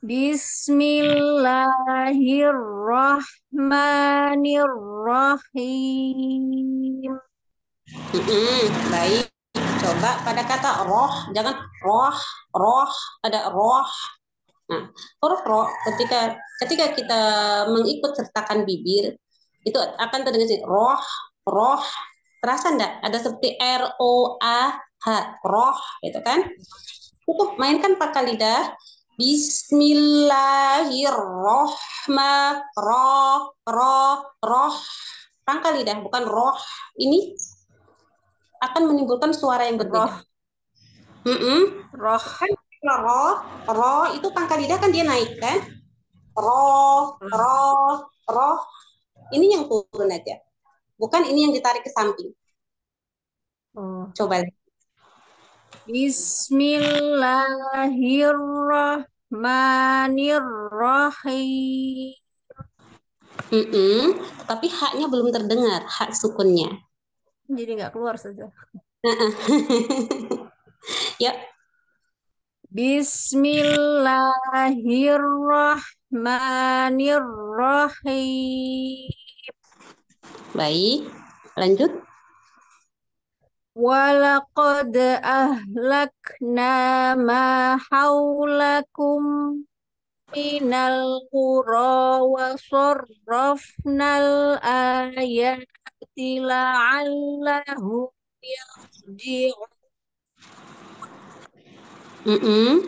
Bismillahirrahmanirrahim. Mm-mm, baik. Coba pada kata roh, jangan roh, roh, ada roh. Nah, huruf roh ketika ketika kita mengikut sertakan bibir itu akan terdengar sih, roh, roh. Terasa enggak? Ada seperti R O A H, roh, gitu kan? Itu mainkan pakai lidah. Bismillahirrohmanirroh, roh, roh, roh. Pangkal lidah, bukan roh. Ini akan menimbulkan suara yang Roh, berbeda. Mm-mm. roh, Kan roh, roh itu pangkal lidah kan dia naik kan? Roh, roh, roh. Ini yang turun aja. Bukan ini yang ditarik ke samping. Oh. Coba lihat. Bismillahirrahmanirrahim. Mm-mm. Tapi haknya belum terdengar, hak sukunnya. Jadi nggak keluar saja. Ya, Bismillahirrahmanirrahim. baik. Lanjut. Walaqad ahlakna ma haulakum minal qura wa sarrafnal ayati la'allahum yarji'un. Mm.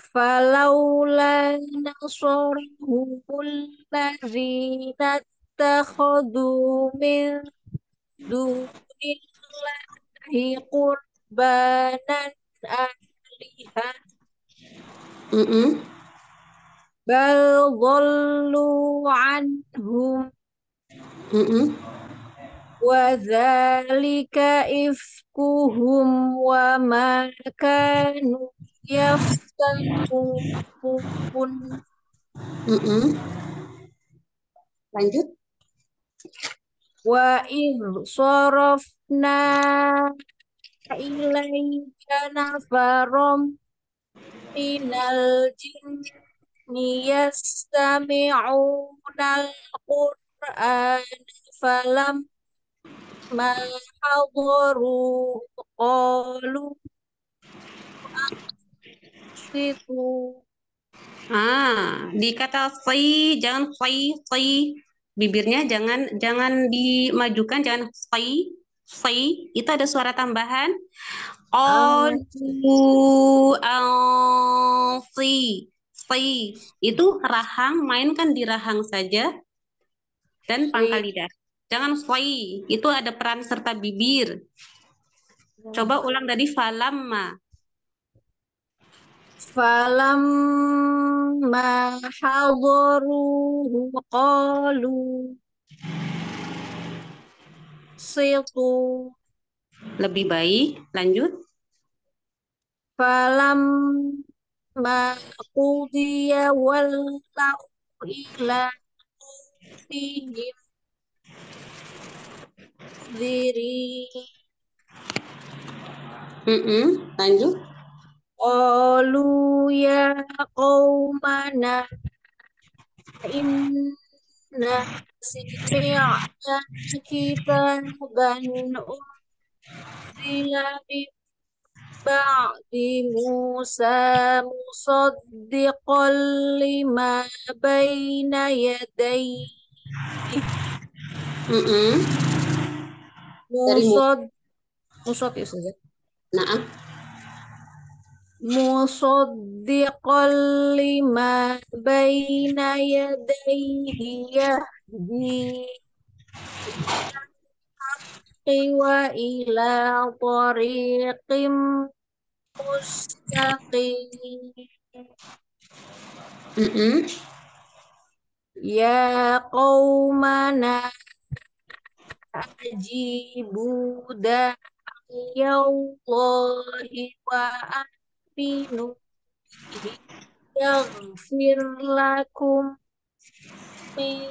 Falaula nasarahumul ladzina takhadu min dunillahi qurbanan aliha. Bal dhallu anhum. Mm -mm. Wadzalika ifkuhum wa ma kanu yaftanun. Mm -mm. Lanjut. Wa idh sorofna ilaika nafarom minal jinni yastami'una al-Qur'an falam mahadharu qalu situ ah di kata si jangan si si bibirnya jangan jangan dimajukan jangan si si itu ada suara tambahan. Odu si si. Itu rahang mainkan di rahang saja dan pangkal lidah. Jangan khoi, itu ada peran serta bibir. Coba ulang dari falamma. Falam hadaruhu qalu situ. Lebih baik, lanjut. Falam maqudiya wallau ila Diri. Mm -mm. Lanjut. Olu ya mana inna siti'na kitaban unzila bi ba'di Musa musaddiqan lima bayna yadai Mm -mm dari musod musod ya saja ya? nah musaddiqan lima baina yadayhi yahdi wa ila tariqim mustaqim. Mm -hmm. ya qaumana Ajibu da'iyallahi wa aminu yang firlakum min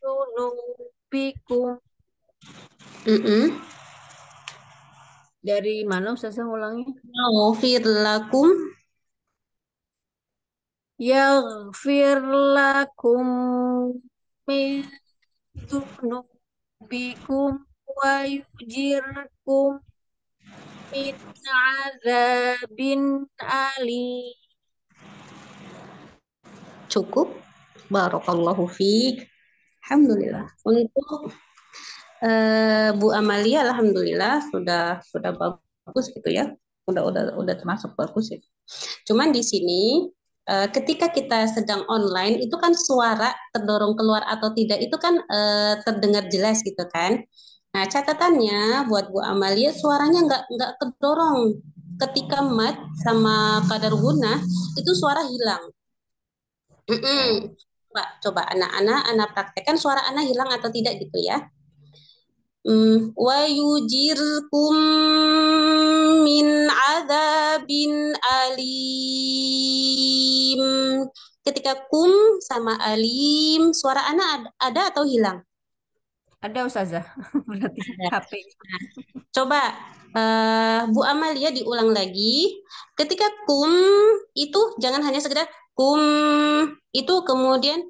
dunubikum mm. Dari mana Ustazah ulangi? Yaghfir lakum Yaghfir lakum min dunubikum rabbikum wa yujirkum min azabin ali. Cukup. Barakallahu fiik. Alhamdulillah. Untuk uh, Bu Amalia alhamdulillah sudah sudah bagus gitu ya. Udah udah udah termasuk bagus ya. Cuman di sini eh, ketika kita sedang online itu kan suara terdorong keluar atau tidak itu kan eh, terdengar jelas gitu kan. Nah, catatannya buat Bu Amalia suaranya nggak nggak kedorong. Ketika mat sama kadar guna itu suara hilang. Mm-mm. Coba, coba anak-anak, anak praktekkan suara anak hilang atau tidak gitu ya. Wa yujirkum min adzabin alim. Ketika kum sama alim, suara anak ad- ada atau hilang? Ada Ustazah, berarti. HP. Coba eh, Bu Amalia diulang lagi. Ketika kum itu jangan hanya sekedar kum itu kemudian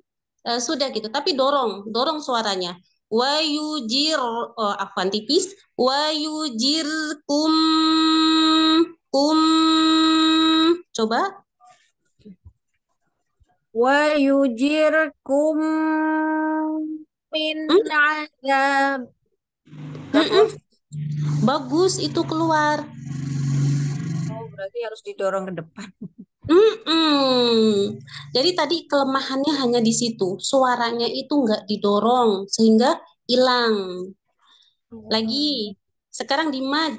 eh, sudah gitu, tapi dorong, dorong suaranya wayujir oh, afwan tipis? Wayujirkum kum coba. Wayujirkum min hmm? azab bagus itu keluar. Oh berarti harus didorong ke depan. Mm-mm. Jadi tadi kelemahannya hanya di situ. Suaranya itu nggak didorong sehingga hilang. Lagi, sekarang di mad.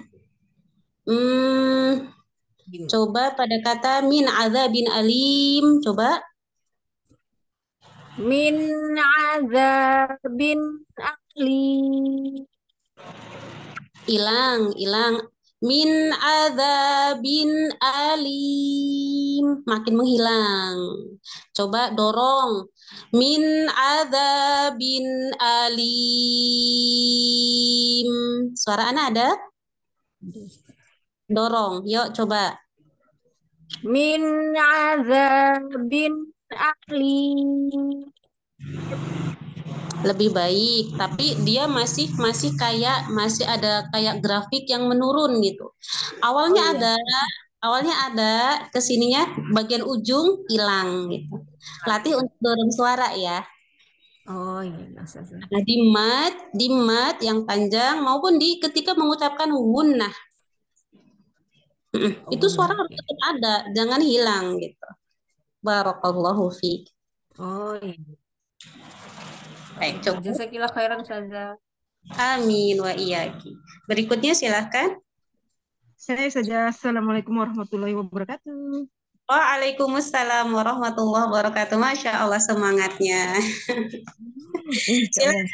Hmm, Gini. coba pada kata min bin alim. Coba. Min azabin alim. Hilang, hilang. Min bin alim. Makin menghilang. Coba dorong. Min bin alim. Suara anak ada? Dorong. Yuk coba. Min azabin alim. Lebih baik, tapi dia masih masih kayak masih ada kayak grafik yang menurun gitu. Awalnya Oh, iya. ada, awalnya ada, ke sininya bagian ujung hilang gitu. Latih untuk dorong suara ya. Oh iya. Nah, di mat, di mat yang panjang maupun di ketika mengucapkan gunnah. Mm-mm. Itu suara gunnah, harus tetap ada, jangan hilang gitu. Barakallahu fiik. Oh iya. Baik, cukup. Jazakallah khairan Ustazah. Amin wa iyaki. Berikutnya silahkan. Saya saja. Assalamualaikum warahmatullahi wabarakatuh. Waalaikumsalam warahmatullahi wabarakatuh. Masya Allah semangatnya. Mohon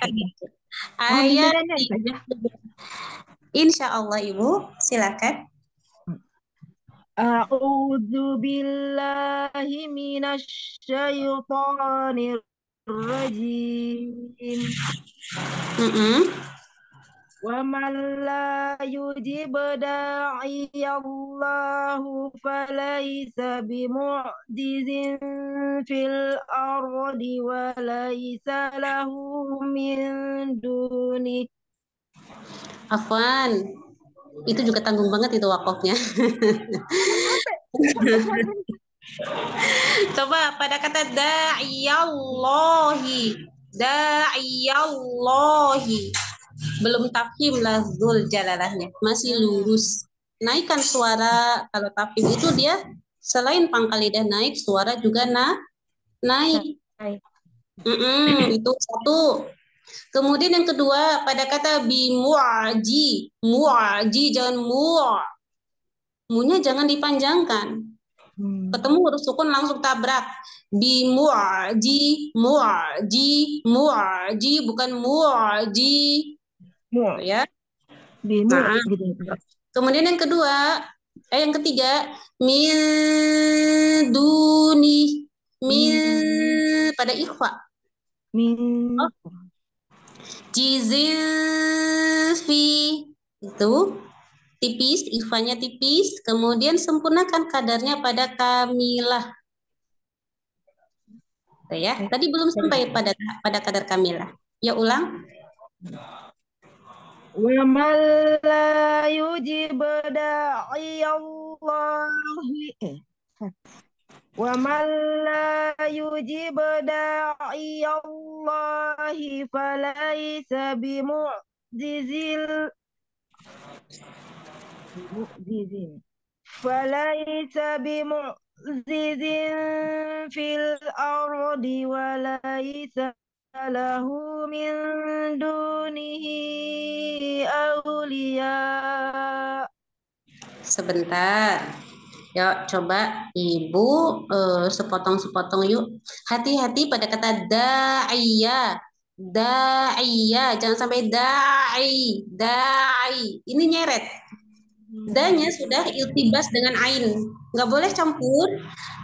Ayat saja. Insya Allah Ibu, silakan. A'udzu billahi minasy syaithanir rajim. Mm -hmm. Wa man la yujib da'i Allahu falaysa bimu'jizin fil ardi wa laysa lahu min duni. Afwan, itu juga tanggung banget itu wakofnya. Coba pada kata da'iyallahi, da'iyallahi. Belum tafhim lafzul jalalahnya, masih lurus. Naikkan suara kalau tafhim itu dia selain pangkal lidah naik, suara juga na naik. Naik. Mm-mm, itu satu. Kemudian yang kedua pada kata bimuaji, muaji jangan mu. Munya jangan dipanjangkan. Hmm. Ketemu huruf sukun langsung tabrak. Bimuaji, muaji, muaji bukan muaji, Mu, ya. bimu Nah. gitu. Kemudian yang kedua, eh yang ketiga, min duni, min pada ikhfa. Min Oh. Jizilfi itu tipis, ifanya tipis, kemudian sempurnakan kadarnya pada kamilah. Ya, tadi belum sampai pada pada kadar kamilah. Ya ulang. Wa mal la yujib da'iyallahi eh, eh. Wa man la yujib da'iyallahi falaysa bimu'jizil بمعجز بمعجز فليس بمعجز في الأرض وليس له من دونه أولياء Sebentar. Yuk, coba Ibu eh, sepotong-sepotong yuk. Hati-hati pada kata da'iyya. Da'iyya, jangan sampai da'i, da'i. Ini nyeret. Danya sudah iltibas dengan ain. Nggak boleh campur.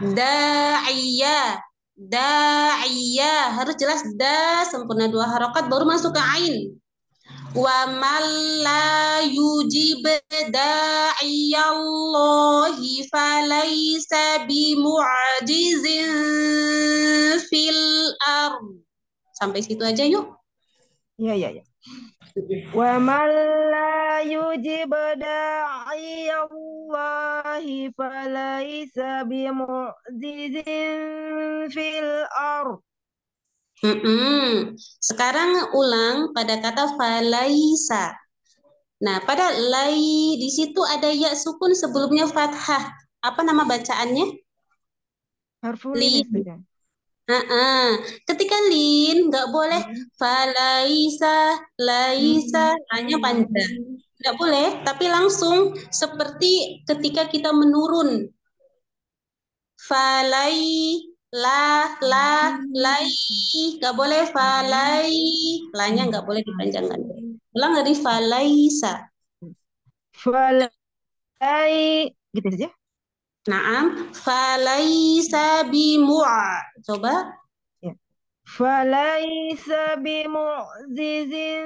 Da'iyya, da'iyya. Harus jelas da sempurna dua harokat baru masuk ke ain. Wa man la yujib da'iyallahi falaysa bimu'jizin fil ard. Sampai situ aja yuk. Ya, Wa man la yujib da'i Allahi falaysa bimu'jizin fil ard. Sekarang ulang pada kata falaisa. Nah, pada lai di situ ada ya sukun sebelumnya fathah. Apa nama bacaannya? Harful li. Uh-uh. Ketika lin nggak boleh. Hmm. Falaisa laisa. Hmm. Hanya panjang. Nggak boleh tapi langsung. Seperti ketika kita menurun. Falai la la hmm. lai. Nggak boleh. Falai. Lanya nggak boleh dipanjangkan. Ulang dari falaisa. Falai. Gitu saja. Naam, falaisa bimu'a Coba. Ya. Falaisa bimu'zizin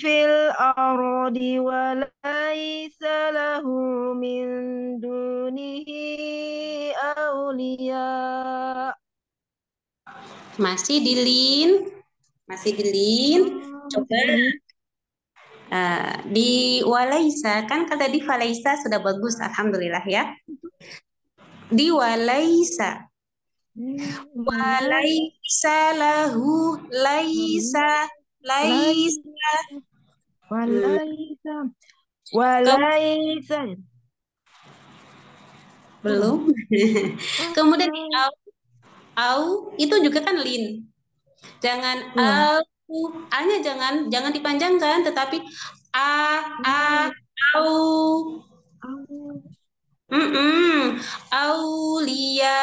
fil ardi walaisa lahu min dunihi awliya. Masih dilin, masih dilin. Coba. Uh, di walaisa kan kata di falaisa sudah bagus alhamdulillah ya. Hmm. Di walaisa Walaisa lahu laisa laisa. Walaisa hmm. walaisa belum. Kemudian au au itu juga kan lin. Jangan iya. au a nya jangan jangan dipanjangkan tetapi a a iya. au. Mm-mm. Aulia.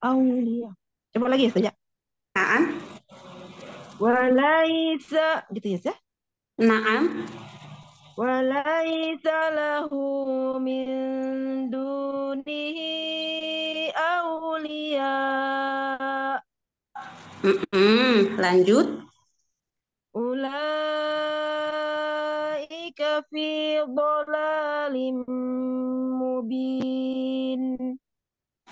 Aulia. Coba lagi ya, saja. Naam. Walaisa. Gitu ya, Naam. Walaisa lahu min dunihi aulia. Mm-mm. Lanjut. Ulai Ulaika fi dhalalim mubin.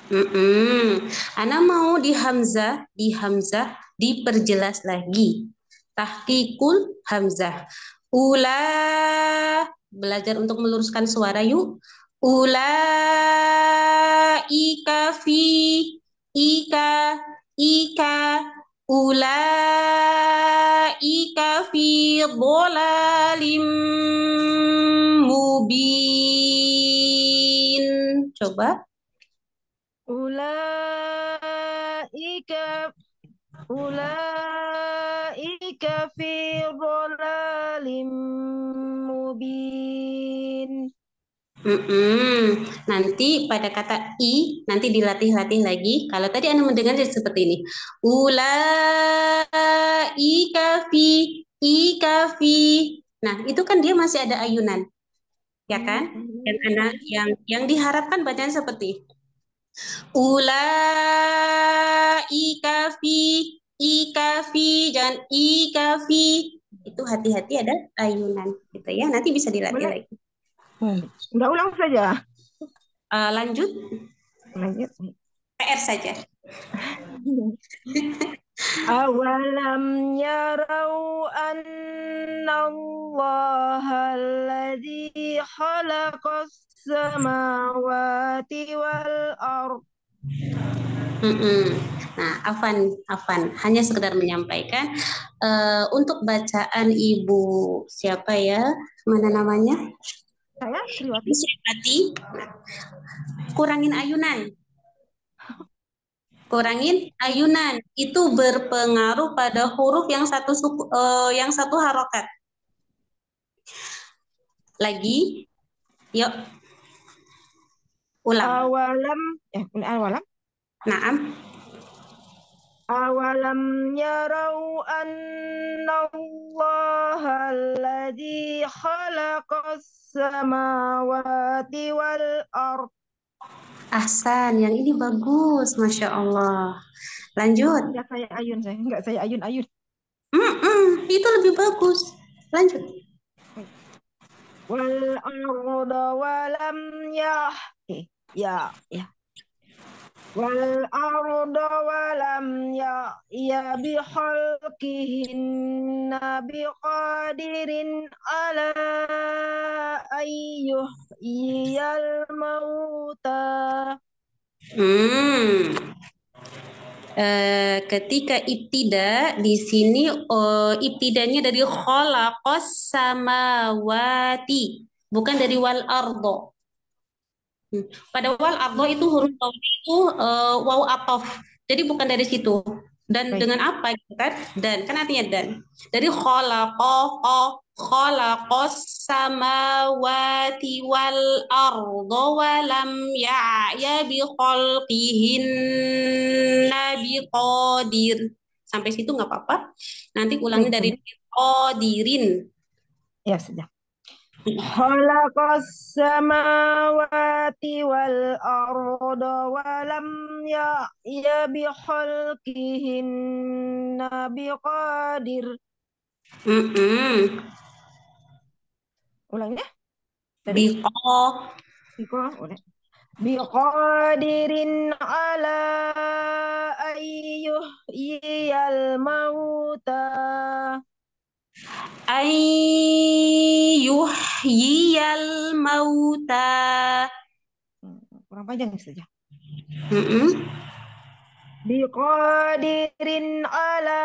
Mm-mm. Ana mau di hamzah, di hamzah diperjelas lagi. Tahqiqul hamzah. Ula belajar untuk meluruskan suara yuk. Ula ika fi ika ika ula ika fi dhalalim mubin. Coba. Ulaika Ulaika fi dhalalim mubin. Mm-mm. Nanti pada kata i nanti dilatih-latih lagi. Kalau tadi Anda mendengar jadi seperti ini. Ulaika fi ika fi. Nah, itu kan dia masih ada ayunan. Ya kan? Dan anak yang yang diharapkan bacaan seperti Ulaika fi ika fi jangan ika fi. Itu hati-hati ada ayunan gitu ya. Nanti bisa dilatih Boleh. lagi. Hmm. Udah ulang saja. Eh, lanjut Lanjut. PR saja. أولم يروا أن الله الذي خلق السماوات والأرض Mm-mm. Nah, Afan, Afan, hanya sekedar menyampaikan eh, untuk bacaan Ibu siapa ya? Mana namanya? Saya Sriwati Sriwati. Kurangin ayunan. Kurangin ayunan. Itu berpengaruh pada huruf yang satu suku, eh, yang satu harokat. Lagi, yuk. Ulang. awalam eh awalam Naam. Awalam yarau anna Allah alladhi khalaqas samawati wal ard Ahsan, yang ini bagus, Masya Allah. Lanjut. ya saya ayun saya enggak saya ayun ayun Mm-mm, itu lebih bagus. Lanjut. wal arda walam ya eh, ya ya ya bi khalqihinna bi qadirin ala ayyuh iyal mauta Hmm. Eh, ketika ibtida di sini oh, ibtidanya dari khalaqas samawati, bukan dari wal ardo. Hmm. Pada wal ardo itu huruf waw itu eh, waw atof. Jadi bukan dari situ. Dan Baik. dengan apa gitu kan? Dan kan artinya dan. Dari khalaqa qa- khalaqas samawati wal ardo wa lam ya'ya bi khalqihinna bi qadir. Sampai situ nggak apa-apa. Nanti ulangi Baik, dari qadirin. ya sudah arda walam ya ya bi khalqihinna bi qadir Mm-mm. ulang ya Bi qa- Biko, udah. Biqadirin ala ayyuh iyal mauta. Ayyuhyiyal mauta. Kurang panjang saja. Mm-mm. Biqadirin ala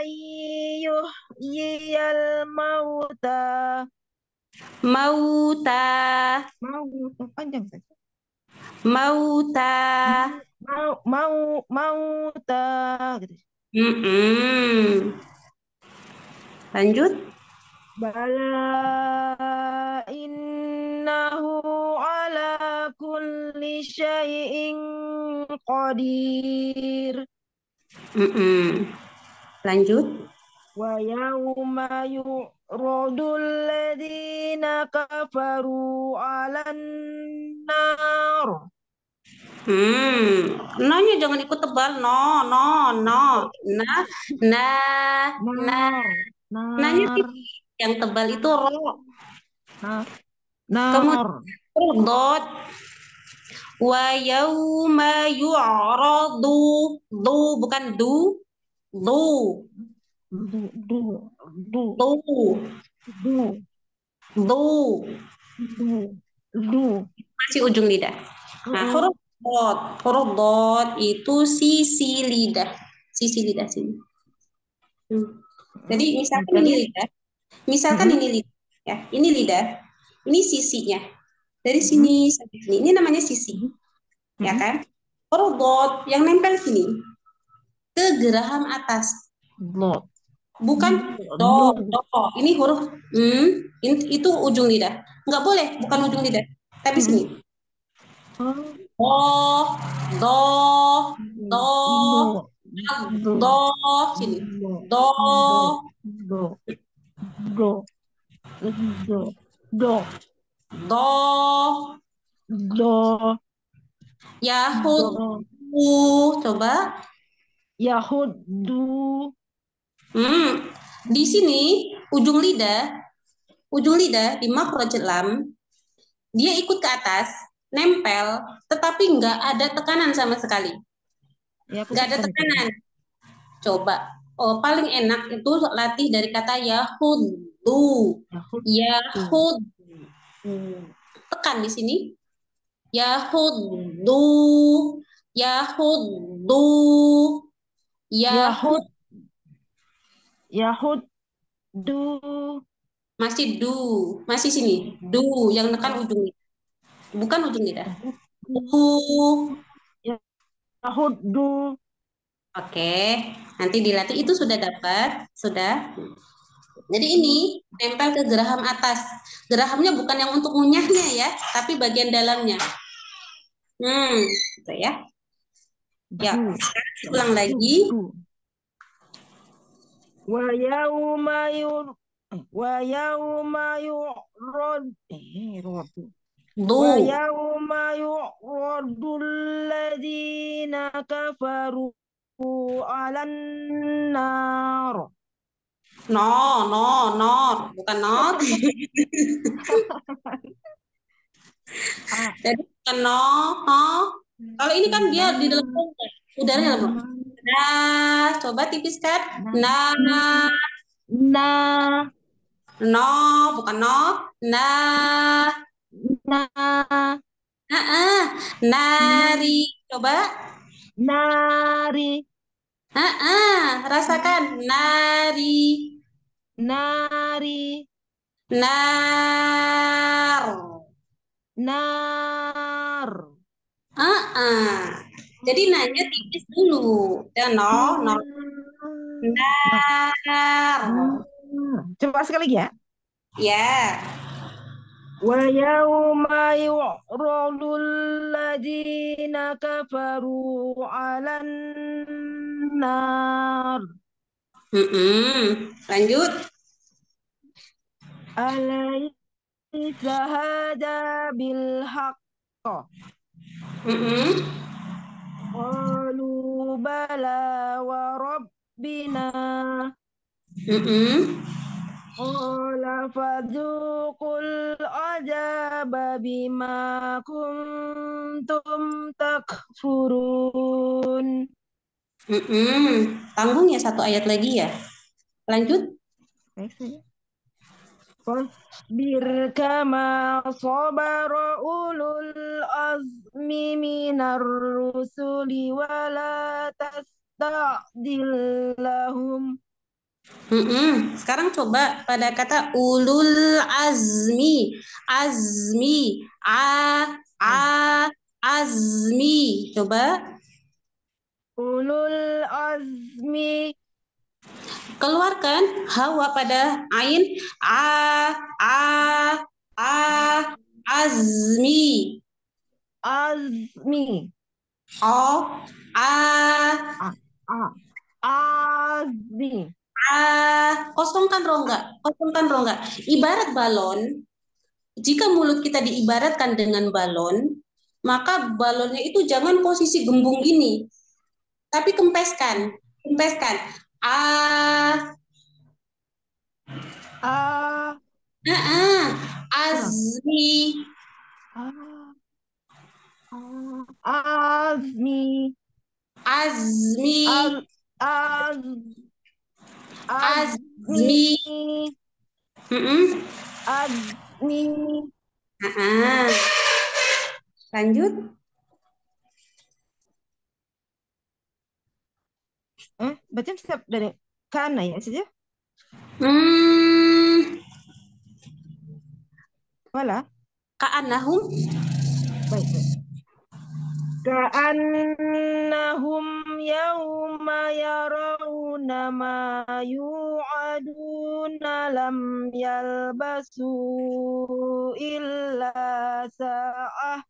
ayyuh iyal mauta. Mauta, Mau panjang saja. mauta. Mau mau mauta gitu. Mm-mm. Lanjut. Bala innahu ala kulli syai'in qadir. Mm-mm. Lanjut. Wa yawma yu'radul ladzina kafaru 'alan nar. Hmm, no-nya jangan ikut tebal. No, no, no. Nah, nah, nah. Nar. Nanya nar, yang tebal itu ro. nar, Kemudian nar, dot. Wa yauma yu'radu. Du bukan du. Du. du, du, du, Du. du, Du. du, du. Masih ujung lidah. Nah, huruf dot. Huruf dot itu sisi lidah. Sisi lidah sini. Hmm. Jadi misalkan Jadi, ini lidah. Misalkan Mm-mm. ini lidah. Ya, ini lidah. Ini sisinya. Dari Mm-mm. sini sampai sini. Ini namanya sisi. Ya kan? Huruf dot yang nempel sini ke geraham atas. Dot, Bukan do, dot, do. Ini huruf hmm, itu ujung lidah. Nggak boleh, bukan ujung lidah. Tapi sini. Oh, Do, do, do, do, do, do, sini. Do, do, do, do, do, do, do, yahud, do, coba. Yahudu, Hmm, di sini ujung lidah, ujung lidah di makroj lam, dia ikut ke atas, nempel, tetapi nggak ada tekanan sama sekali. Ya aku Nggak ada suka itu. tekanan. Coba. Oh, paling enak itu latih dari kata yahudu. Yahudu, Yahud. Tekan di sini. Yahudu. Yahudu. Yahud. Yahud, Yahudu, Masih du. Masih sini. Du. Yang tekan ujung lidah. Bukan ujung lidah. Du. Yahudu, Oke. Nanti dilatih. Itu sudah dapat. Sudah. Jadi ini nempel ke geraham atas. Gerahamnya bukan yang untuk ngunyahnya ya, tapi bagian dalamnya. Hmm, gitu ya. Ya, sekarang ulang lagi. Wa yauma yur wa yauma yurad eh yauma yuradul ladzina kafaru 'alan nar No, no, no, bukan not. Jadi bukan no, no. Kalau ini kan dia di dalam udaranya dalam. Nah, coba tipiskan. Nah, nah no, bukan no. Nah, nah ah, ah. nari. Coba. nari Ah, ah. Rasakan. Nari. nari Nar. nar Ah, ah. Jadi nanya tipis dulu. Ya, no, no. Nar. Coba sekali lagi ya. Ya. Wa yauma yu'radul ladzina kafaru 'alan nar Mm-mm. Lanjut. alaysa hada bil haqq Mm-mm. qalu bala wa rabbina Mm-mm. Qala fadhuqul azaba bima kuntum takfurun. Tanggung ya satu ayat lagi ya. Lanjut. Fasbir kama sabara ulul azmi minar rusuli wala tasta'dil lahum Mm-mm. Sekarang coba pada kata ulul azmi. Azmi. A. A. Azmi. Coba. ulul azmi Keluarkan hawa pada ain. A. A. A. Azmi. azmi O. A. a azmi Ah, kosongkan rongga, kosongkan rongga. Ibarat balon, jika mulut kita diibaratkan dengan balon, maka balonnya itu jangan posisi gembung gini, tapi kempeskan, kempeskan. Ah, A Ah, ah. Azmi. A A Azmi Azmi. Az Az Azmi. Azmi. ah. Lanjut. Eh, baca setiap dari kana ya saja. Hmm. Wala. Ka'anahum. Baik, baik. Ka'annahum yauma yarau يرون ما يوعدون لم يلبسوا إلا ساعة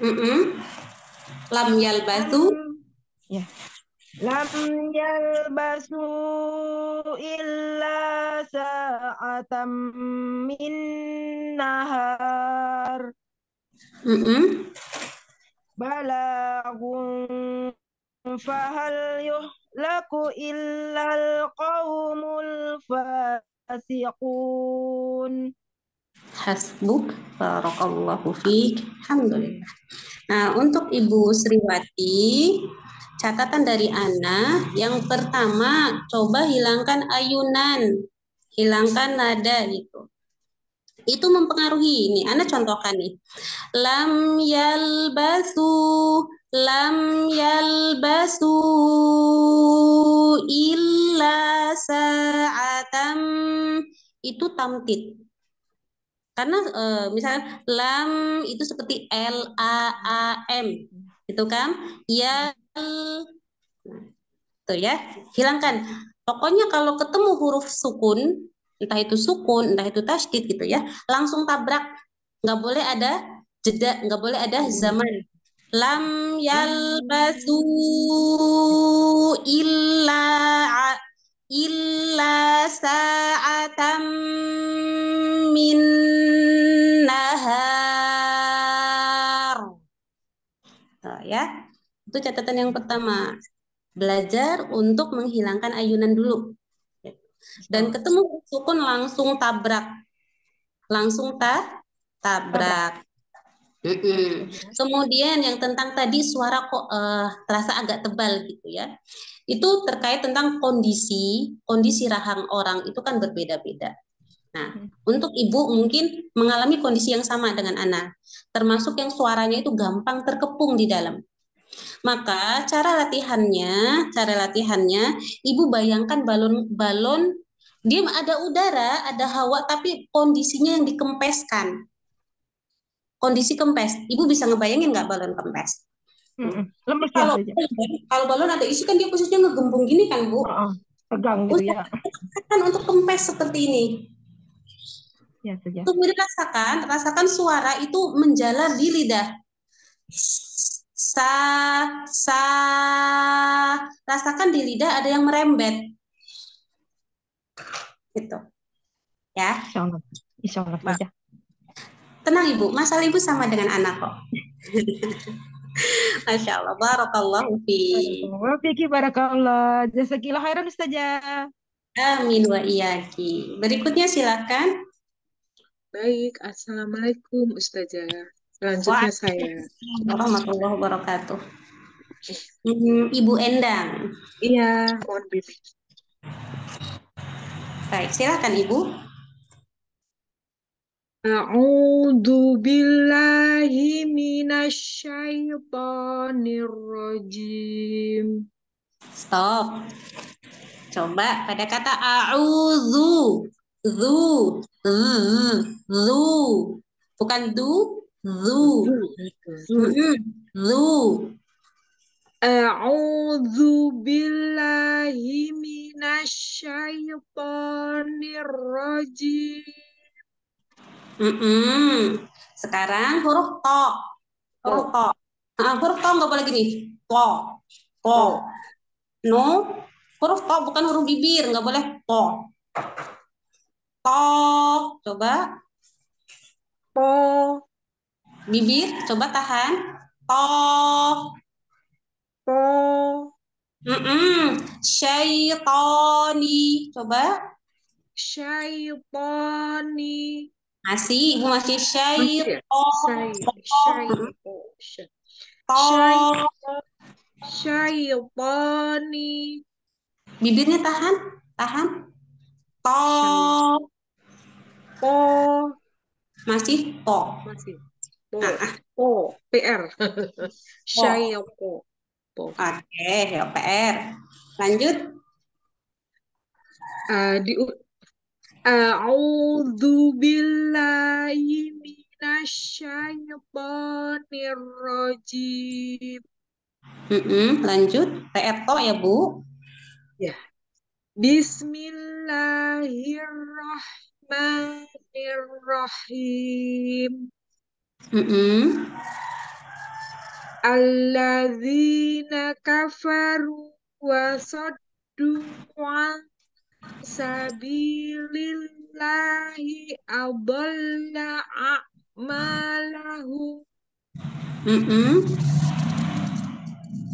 Mm-mm. Lam yalbathu. لم ya لم يلبسوا إلا ساعة من نهار Mm-mm. بلاغ فهل يهلك إلا القوم الفاسقون Hasbuk. Barakallahu fiik. Alhamdulillah. Nah, untuk Ibu Sriwati, catatan dari Ana, yang pertama, coba hilangkan ayunan, hilangkan nada gitu. Itu mempengaruhi. Ini Ana contohkan nih. Lam yalbasu, lam yalbasu illa sa'atam. Itu tamtid. Karena eh, misalnya lam itu seperti L A A M itu kan ya tuh ya hilangkan pokoknya kalau ketemu huruf sukun entah itu sukun entah itu tasydid gitu ya langsung tabrak nggak boleh ada jeda nggak boleh ada zaman lam yalbasu illa illa sa'atam min nahar. Tuh, ya. Itu catatan yang pertama. Belajar untuk menghilangkan ayunan dulu. Dan ketemu sukun langsung tabrak. Langsung ta tabrak. Kemudian yang tentang tadi suara kok eh, terasa agak tebal gitu ya. Itu terkait tentang kondisi, kondisi rahang orang itu kan berbeda-beda. Nah, untuk ibu mungkin mengalami kondisi yang sama dengan Ana, termasuk yang suaranya itu gampang terkepung di dalam. Maka cara latihannya, cara latihannya, ibu bayangkan balon balon dia ada udara, ada hawa, tapi kondisinya yang dikempeskan. Kondisi kempes. Ibu bisa ngebayangin nggak balon kempes? Mm-mm. lemes ya Kalau saja kalau balon ada isi kan dia posisinya ngegembung gini kan, Bu? Heeh. tegang gitu ya Kan untuk kempes seperti ini. ya Tunggu dirasakan, rasakan suara itu menjalar di lidah. Sa, sa, rasakan di lidah ada yang merembet. Gitu. Ya, Insya Allah Insya Allah saja tenang Ibu, masalah Ibu sama dengan anak kok. Masya Allah, barakallahu fi. Wa fiki barakallah Jazakillah khairan Ustazah Amin wa iyaki. Berikutnya silakan. Baik, Assalamualaikum Ustazah. Selanjutnya saya. Warahmatullahi wabarakatuh. Hmm, Ibu Endang. Iya, mohon bimbing. Baik, silakan Ibu. A'udzu billahi minasyaitonir rajim. Stop. Coba pada kata a'udzu. Zu. Zu. Bukan du. Zu. Zu. A'udzu billahi minasyaitonir rajim. Mm-mm. Sekarang huruf to. Huruf to. Ah, huruf to nggak boleh gini. To. To. No. Huruf to bukan huruf bibir. Nggak boleh to. To. Coba. Po, Bibir. Coba tahan. To. po, Mm-mm. Syaitoni. Coba. syaitani. Masih, Ibu masih Masih ya? syaiton. Syai, syai, To. syai, syaitani. Bibirnya tahan, tahan. To. Po, Masih to. masih. Po, Ah, po, PR. Syaito, po. Oke, ya PR. Lanjut. Ah, di A'udzu billahi minasyaitonir rajim. Mm-mm, lanjut. PR to ya, Bu. Ya. Bismillahirrahmanirrahim. Mm-mm. Alladzina kafaru wa saddu an sabilillahi adalla a'malahum Mm-mm.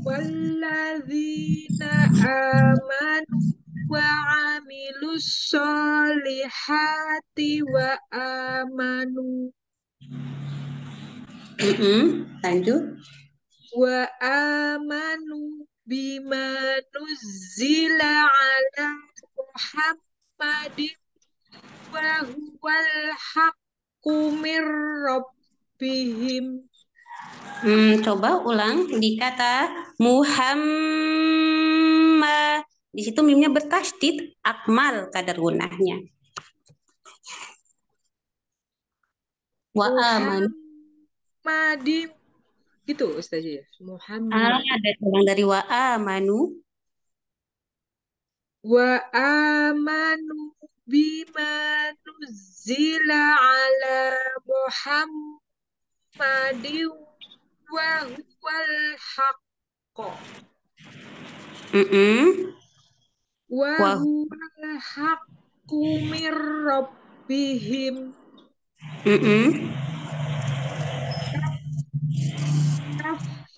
walladzina amanu wa amilus solihati wa amanu Mm-mm. Lanjut. wa amanu bima nuzzila ala Muhammadin wa huwal haqqu mir rabbihim Hmm, coba ulang di kata Muhammad. Di situ mimnya bertasydid, akmal kadar gunahnya. Wa aman. Muhammadin gitu Ustaz ya Ah, Muhammad ada ulang dari wa amanu. Wa amanu bima nuzzila ala Muhammadin wa huwal haqqu Mm-mm. wa Wa huwal haqqu mir rabbihim mm-mm.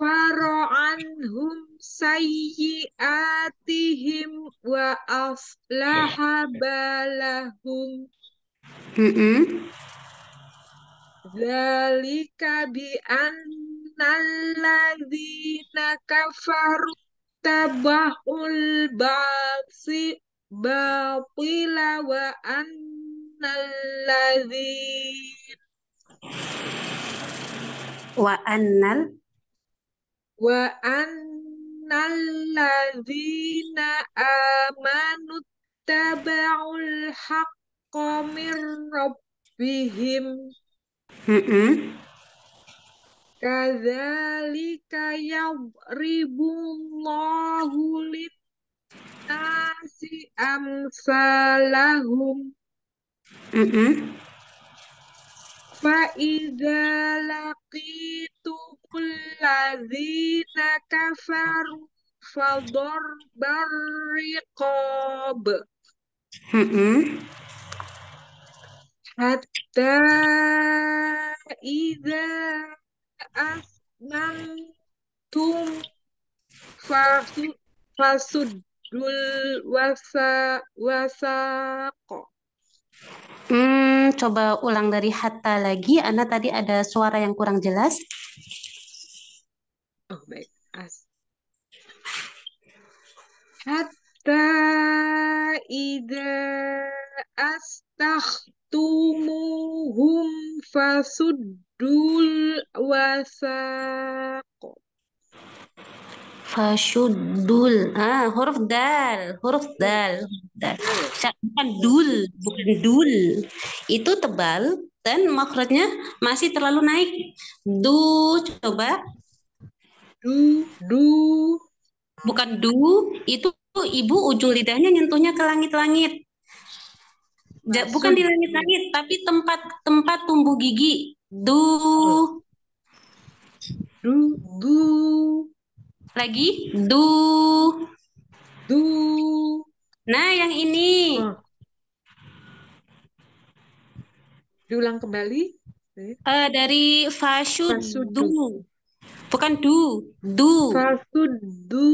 Kaffara anhum sayyi'atihim wa aslaha balahum Mm-mm. Dzalika bi annalladzina kafaru tabahul basi batila wa annalladzina Wa annal wa annalladzina amanu taba'ul haqqa min rabbihim mm-mm. kadzalika yadribullahu linnasi amsalahum Mm-mm. فإذا لقيتم الذين كفروا فضرب الرقاب Mm-mm. حتى إذا أثمنتم فسد- فسدوا الوثا- وثاق Hmm, coba ulang dari hatta lagi. Ana tadi ada suara yang kurang jelas. Oh baik As Hatta idza astahtumuhum fasuddul wasaq. Fasyuddul. Ah, huruf dal, huruf dal, dal. Bukan dul, bukan dul. Itu tebal dan makrotnya masih terlalu naik. Du, coba. Du du Bukan du, itu ibu ujung lidahnya nyentuhnya ke langit-langit. Bukan di langit-langit, tapi tempat tempat tumbuh gigi. Du, du du lagi du. du. Nah, yang ini. Oh, diulang kembali. Eh, Eh, dari. Fasudu. Bukan du, du. Fasudu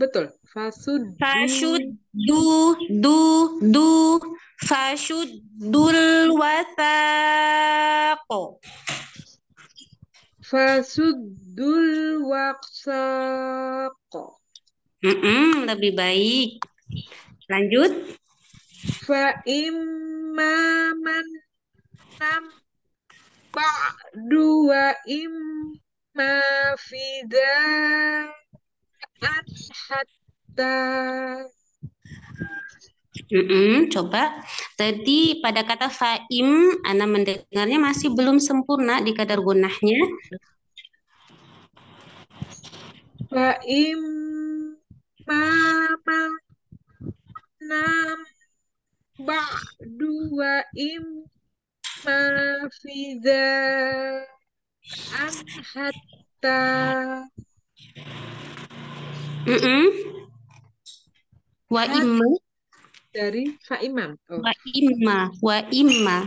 betul. Fasudu Fasyuddu, du, du. Fashuddul wasaqo. Fasuddul waqsaqo. Mm-mm, lebih baik. Lanjut. Fa imma man nam ba'du wa imma fidaan hatta Mm-mm, coba. Tadi pada kata fa'im, Ana mendengarnya masih belum sempurna di kadar gunahnya. fa imma man nam ba'du wa imma fidaan hatta Mm-mm. Wa Hat- imma, dari fa imam. Oh. wa imma, wa imma.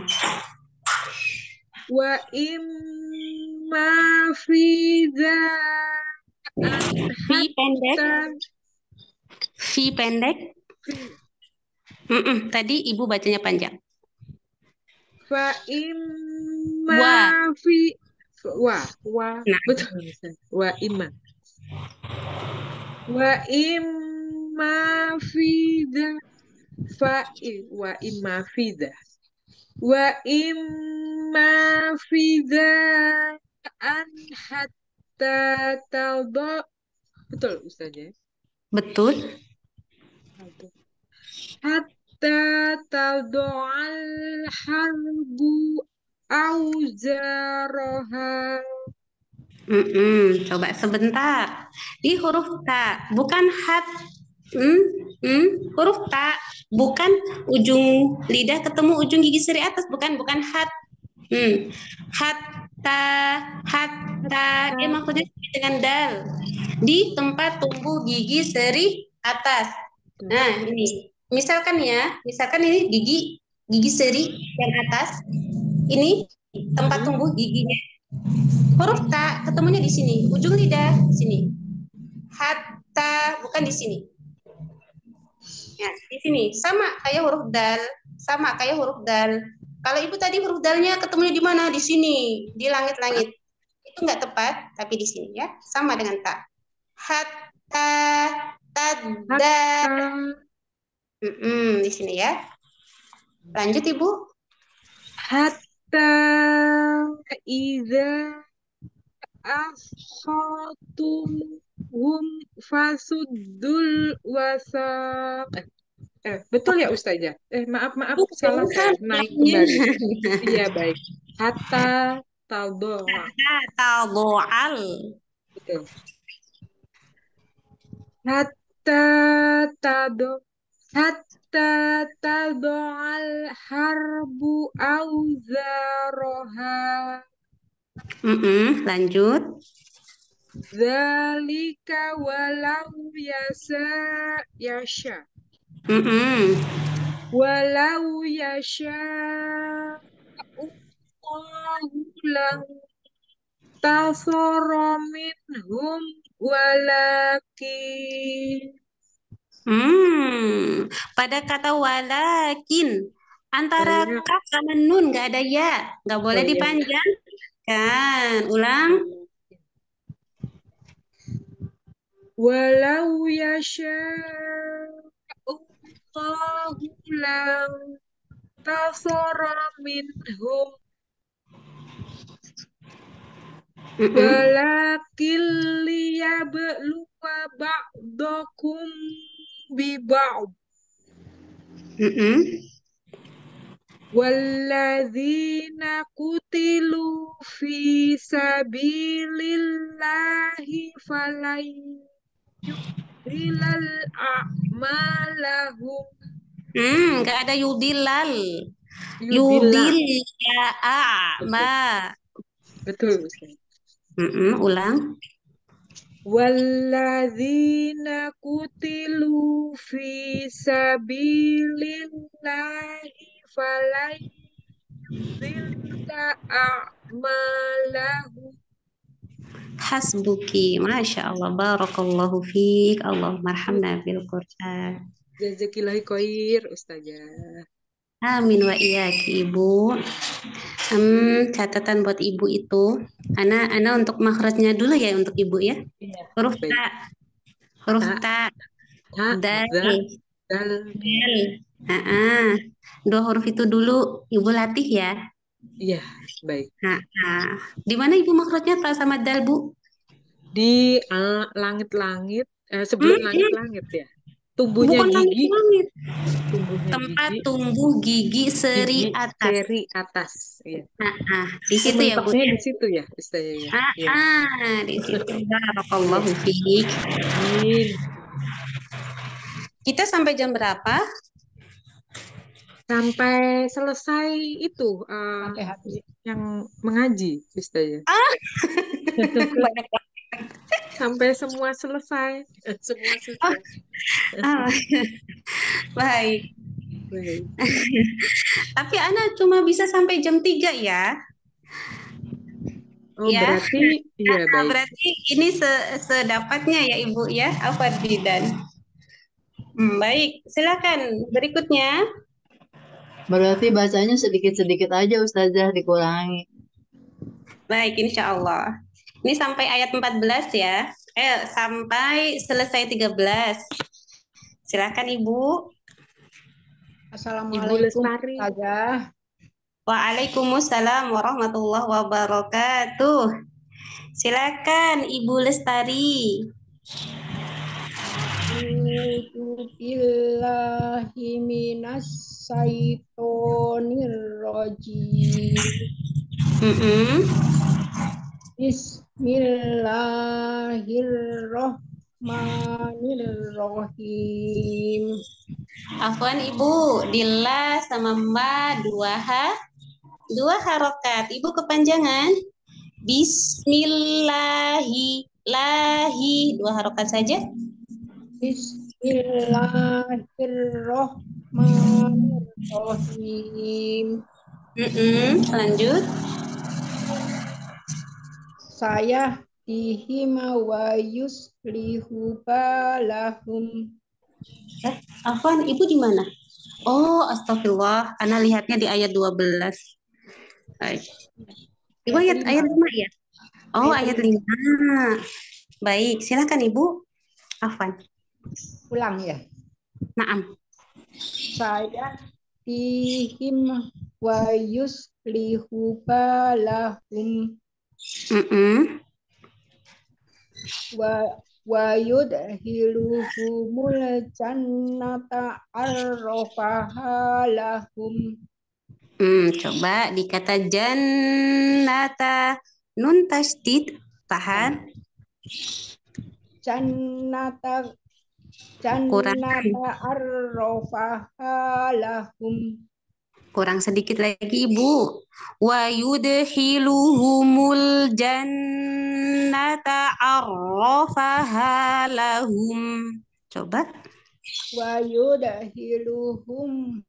Wa imma fidaan Fi pendek, fi pendek. Mm-mm, Tadi ibu bacanya panjang. fa imma Wa. fi wa wa Nah. betul wa imma wa imma fida fa i- wa imma fida wa imma fida an hatta taldo betul Ustaz ya Betul. hatta taldo'al harbu auzaraha Mm-mm, Coba sebentar. Di huruf ta, bukan hat. Hmm, hmm, huruf ta, bukan ujung lidah ketemu ujung gigi seri atas, bukan, bukan hat. Hmm, hatta, hatta, dia maksudnya dengan dal. Di tempat tumbuh gigi seri atas. Nah, ini. Misalkan ya, misalkan ini gigi gigi seri yang atas. Ini tempat tumbuh giginya. Huruf ta ketemunya di sini, ujung lidah di sini. Hatta bukan di sini. Ya, di sini sama kayak huruf dal, sama kayak huruf dal. Kalau ibu tadi huruf dalnya ketemunya di mana? Di sini, di langit-langit. Itu nggak tepat, tapi di sini ya, sama dengan ta. Hatta hatta Mm-mm, di sini ya. Lanjut ibu. hatta idza akhadtumhum fasuddul wasaq eh, eh, betul ya Ustazah? Eh maaf maaf salah saya naik kembali. Iya baik. Hatta taldo Tadoal. betul. Hatta tado hatta tado al harbu auzaraha Mm-mm, lanjut. Zalika walau yasa yasha Mm-mm. walau yasha Allahu lang tasara minhum walakin Hmm, pada kata walakin antara Wala- kaf sama nun nggak ada ya, nggak boleh Oh, iya. Dipanjangkan. Ulang. walau yasha Allahu lang tasara minhum walakin liyabluwa ba'dakum bi ba'd Mm-mm. Walladzina qutilu fi sabilillahi falan yudhilal a'malahum Hmm, nggak ada yudilal. Yudil ya a'ma. betul Ustaz Mm-mm, ulang. walladzina qutilu fi sabilillahi falan yudhilla a'malahum Hasbuki. Masya Allah. Barakallahu fiik. Allahumma arhamna bil Qur'an. Jazakillahi khair Ustazah Amin wa iyaki Ibu. Hmm, catatan buat Ibu itu. Ana Ana untuk makhrajnya dulu ya untuk Ibu ya. Iya, Huruf ta. Huruf Ta, ta. ta, ah. Dua huruf itu dulu Ibu latih ya. Iya, baik. Nah, ah. Di mana Ibu makhrajnya ta sama dal, Bu? Di eh, langit-langit, eh, sebelum Hmm, hmm. langit-langit ya. Tumbuhnya Bukan gigi, langit-langit. tumbuhnya Tempat gigi, tumbuh gigi seri gigi atas. seri atas. Iya. Nah, ah. Di situ ya, Bu ya. di situ ya, Ustazah ya. Ah, Iya. ah. Di situ. Barakallahu fiik. Amin. Kita sampai jam berapa? Sampai selesai itu eh, Sampai habis. yang mengaji, Ustazah. Banyak Sampai semua selesai. Semua selesai. Ah, baik. Baik. Tapi Ana cuma bisa sampai jam 3 ya. Oh, Ya. berarti iya Ah, baik. berarti ini se- sedapatnya ya Ibu ya. Apa dan Hmm, baik, silakan berikutnya. Berarti bacanya sedikit-sedikit aja Ustazah dikurangi. Baik, insya Allah. Ini sampai ayat 14 ya. Eh, sampai selesai 13. Silakan Ibu. Ibu Assalamualaikum Lestari. Ustazah. Waalaikumsalam warahmatullahi wabarakatuh. Silakan Ibu Lestari. A'udzu syaitonir rajim. Mm-mm. Bismillahirrahmanirrahim. Afwan Ibu, Dila sama Ma dua ha, dua harokat. Ibu kepanjangan. Bismillahi, lahi, dua harokat saja. Bismillahirrahmanirrahim. Mm-mm. Lanjut. Saya dihima wa yuslihu balahum. Eh, Afwan, Ibu di mana? Oh, astagfirullah. Ana lihatnya di ayat 12. Baik. Ibu ayat ayat 5 ya? Oh, ayat 5. Baik, silakan Ibu. Afwan. Ulang ya. Naam. Saya dihim wa yuslihu balahum Mm-mm. wa wa yudhiluhumul jannata arrafaha lahum Hmm, coba dikata jannata nun tasdid tahan jannata. Jannata lahum kurang sedikit lagi Ibu. Wa yudhiluhumul jannata arrafaha lahum. Coba. wa yudhiluhum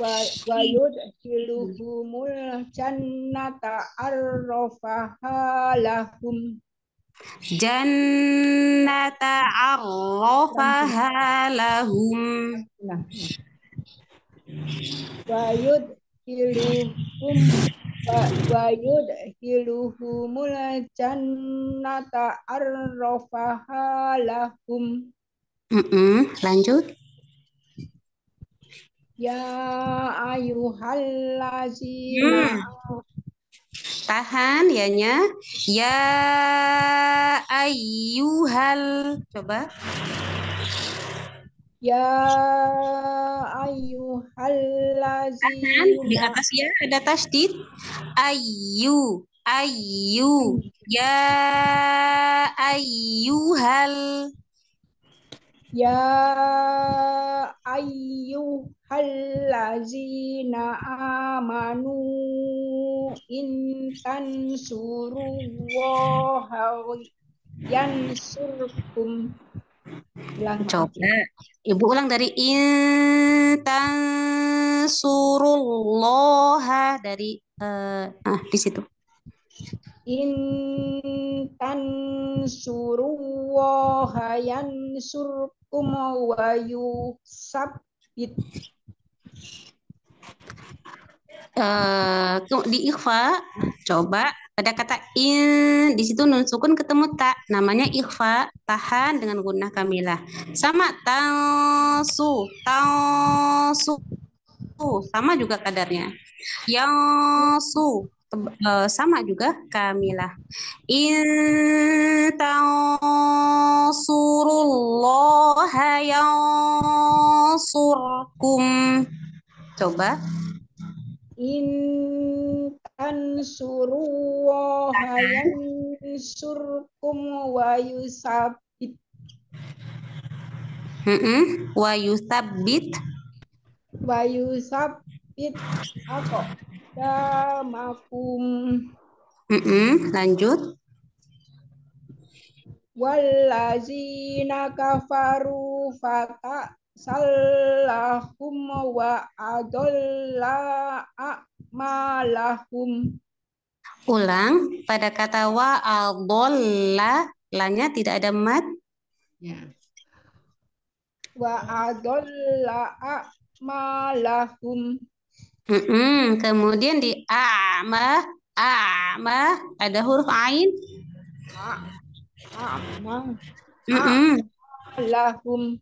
wa wa yudhiluhumul jannata arrafaha lahum Jannata arrafaha lahum. Wa yudhiluhum wa wa yudhiluhumul jannata arrafaha lahum Mm-mm, Lanjut. ya ayyuhallazina Tahan ya-nya. Ya ayyuhal. Coba. ya Tahan. Di ayyuhallazina atas ya ada tasdid. Ayyu. Ayyu. Ya ayyuhal. Ya ayyuhallazina amanu in tansurullaha yansurkum. Ulang. Coba. Ibu ulang dari intan surullaha dari eh, ah di situ. Tansurullaha yansurkum wa yusabbit eh ke- di ikhfa? Coba. Pada kata in. Di situ nun sukun ketemu tak namanya ikhfa. Tahan dengan gunnah kamilah sama tansu. Tansu. Sama juga kadarnya. Yang su eh, sama juga kamilah in tansurullaha yansurkum. Coba. In tansurullaha yansurkum wa yusabbit Mm-mm. wa yusabbit wa yusabbit aqdamakum Mm-mm. lanjut wallazina kafaru fata sallahum wa adalla a'malahum ulang pada kata wa adalla lanya tidak ada mat Ya. wa adalla a'malahum Mm-mm. kemudian di a'ma a'ma ada huruf ain a'ma Mm-mm. lahum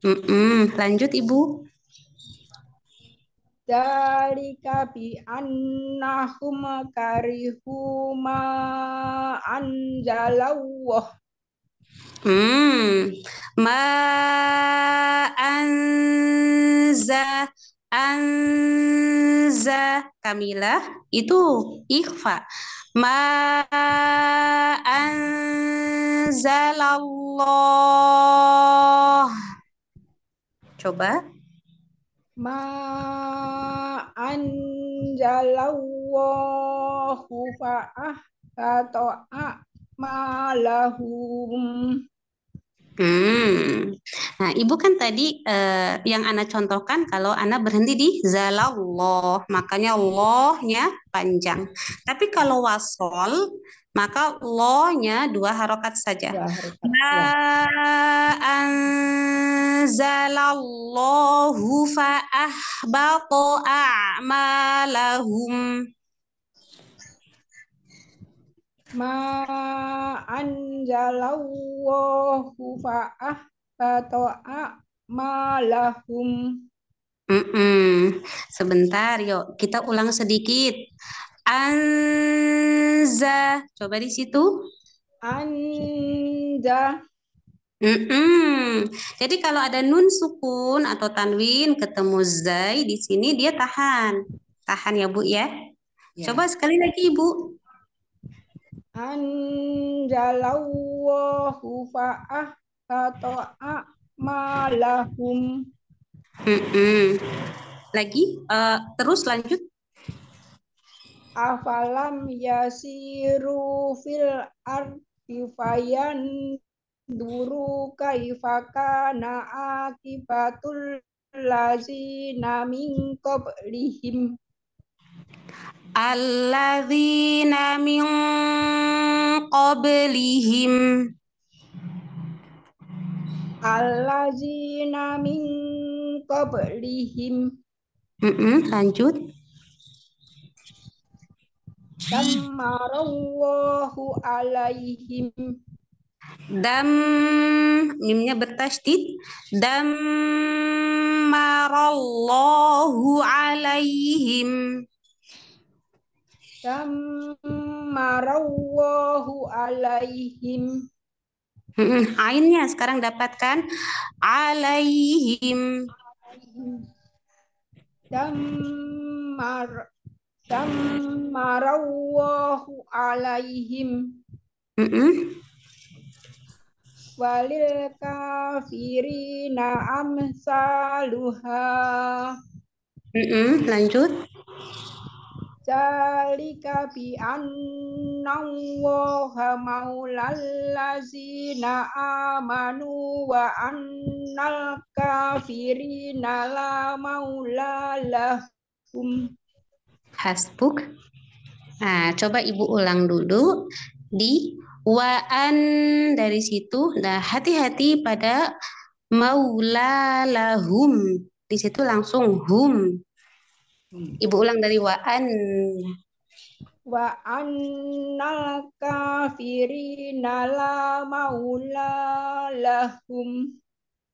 Mm-mm. lanjut ibu Dalika bi annahum karihu ma anzalallah Hmm. Ma anza anza Kamila itu ikhfa. Ma anzalallah. Coba. ma anzalallahu fa'ah kato'a ma lahum Hmm. Nah, Ibu kan tadi eh, yang Ana contohkan kalau Ana berhenti di zalallah, makanya lohnya panjang. Tapi kalau wasol, maka lohnya dua harokat saja. ya harokat anzalallahu fa'ahbata a'malahum. Ma anzalallahu fa'ah kato'a ma lahum Mm-mm. Sebentar, yuk kita ulang sedikit. Anza, coba di situ. anja Mm-mm. Jadi kalau ada nun sukun atau tanwin ketemu zai di sini dia tahan. Tahan ya Bu ya. Ya. Coba sekali lagi Ibu. Anzalallahu fa'ah kato'a ma lahum Mm-mm. Lagi eh, terus lanjut. afalam yasiru fil ardi fayan duru kaifa kana akibatul lazina min qablihim Alladzina min qablihim. allazina min qablihim Mm-mm. Lanjut. dammarallahu alaihim Dam mimnya bertasydid. Dammarallahu alaihim. Dammarallahu alaihim. Ainnya sekarang dapatkan alaihim. dammar dammarallahu alaihim Mm-mm. walil kafirina amsaluha Mm-mm. Lanjut. Zalika bi annallaha maulal lazina amanu wa annal kafirina la maula lahum. Hasbuk. Nah, coba Ibu ulang dulu di waan dari situ. Nah, hati-hati pada maula lahum. Di situ langsung hum. Ibu ulang dari wa an. Wa annal kafirina la maula lahum.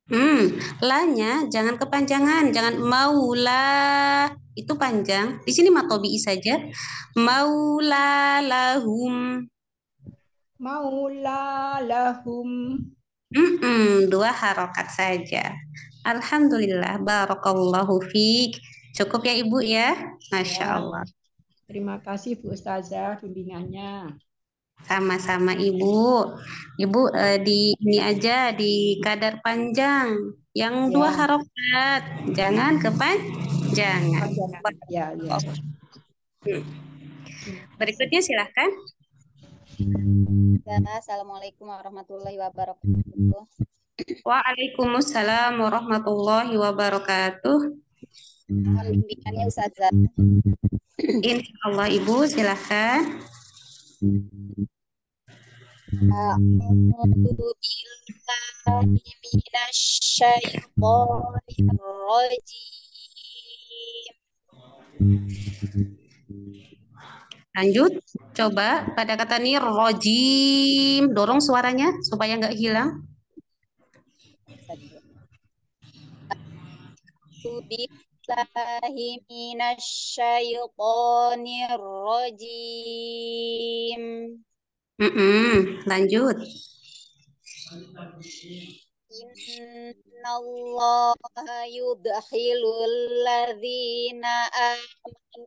Hmm, lanya jangan kepanjangan, jangan maula itu panjang. Di sini matobi saja. Maula lahum. Maula lahum. Mm-mm, dua harokat saja. Alhamdulillah, barakallahu fiik. Cukup ya Ibu ya? Masya Ya. Allah. Terima kasih Bu Ustazah bimbingannya. Sama-sama Ibu. Ibu eh, di ini aja di kadar panjang. Yang dua Ya. harokat. Jangan kepanjangan. Panjangan. Ya, ya. Hmm. Berikutnya silahkan. Ya, Assalamualaikum warahmatullahi wabarakatuh. Waalaikumsalam warahmatullahi wabarakatuh. Mohon bimbingannya Ustazah. Insya Allah Ibu silahkan. A'udzu billahi minasyaitonir rajim. Lanjut, coba pada kata nih rojim, dorong suaranya supaya nggak hilang. A'udzu billahi minasyaitonir rajim. Mm-mm, lanjut. Innallaha yudkhilul ladzina amanu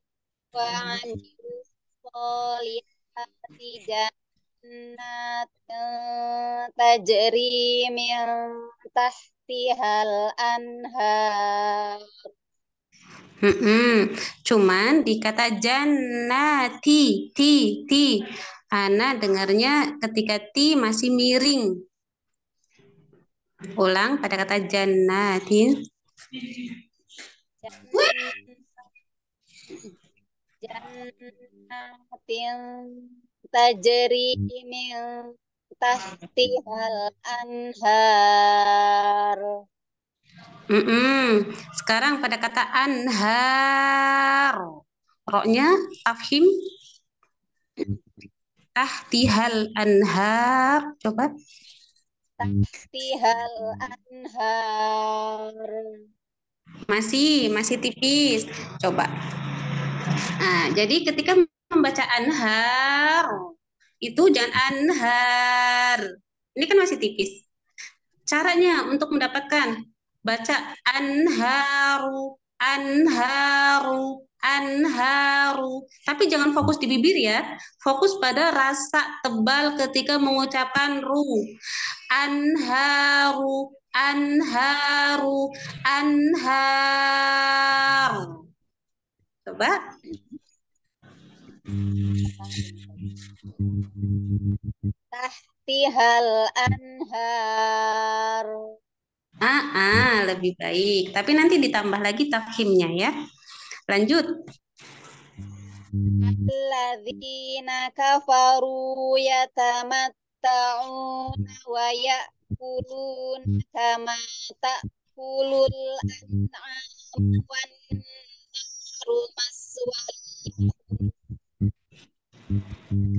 wa sholihati jannatin tajri min tahtihal anhar. Mm-mm. Cuman di kata jannati, ti, ti. Ana dengarnya ketika ti masih miring. Ulang pada kata jannatin. Jannatin tajri min tahtihal anhar. Mm-mm. Sekarang pada kata anhar. Roknya tafhim. Tahtihal anhar. Coba. Tahtihal anhar. Masih, masih tipis. Coba. Nah, jadi ketika membaca anhar, itu jangan anhar. Ini kan masih tipis. Caranya untuk mendapatkan baca anharu, anharu, anharu. Tapi jangan fokus di bibir ya. Fokus pada rasa tebal ketika mengucapkan ru. Anharu, anharu, anhar. Coba. Tahtihal anhar. Ah, ah, lebih baik. Tapi nanti ditambah lagi tafhimnya ya. Lanjut. Alladzina kafaru yatamatta'una wa ya'kuluna kama ta'kulul an'am wan naru.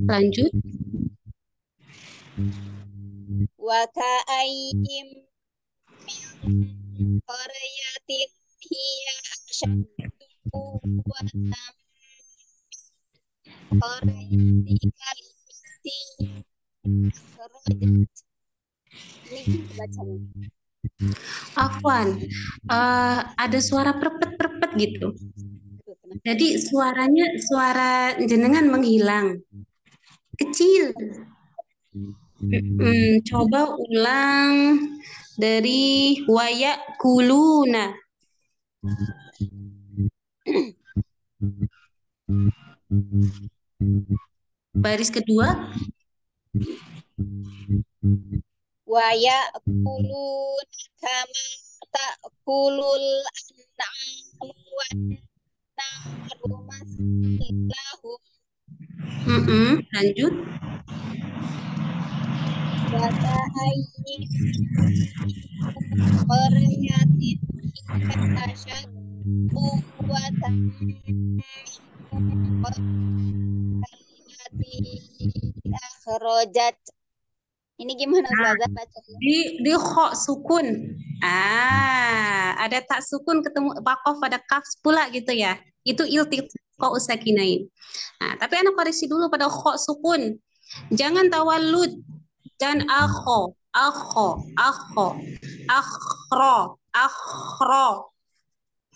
Lanjut. Wa ka'ayyim qaryatin hiya akhrajat ini bacanya Afwan, eh, ada suara perpet-perpet gitu. Jadi suaranya suara jenengan menghilang. Kecil. Hmm, coba ulang dari wayak kuluna. Baris kedua, wa ya'kuluna kama ta'kulul an'am wan naru maswahum Mm-mm, lanjut. Ini gimana Ustazah bacanya? Di di kho sukun. Ah, ada tak sukun ketemu wakof pada kaf pula gitu ya. Itu iltiqa usakinain. Nah, tapi anak koreksi dulu pada kho sukun. Jangan tawalud. Jangan akho, akho, akho, akhro, akhro.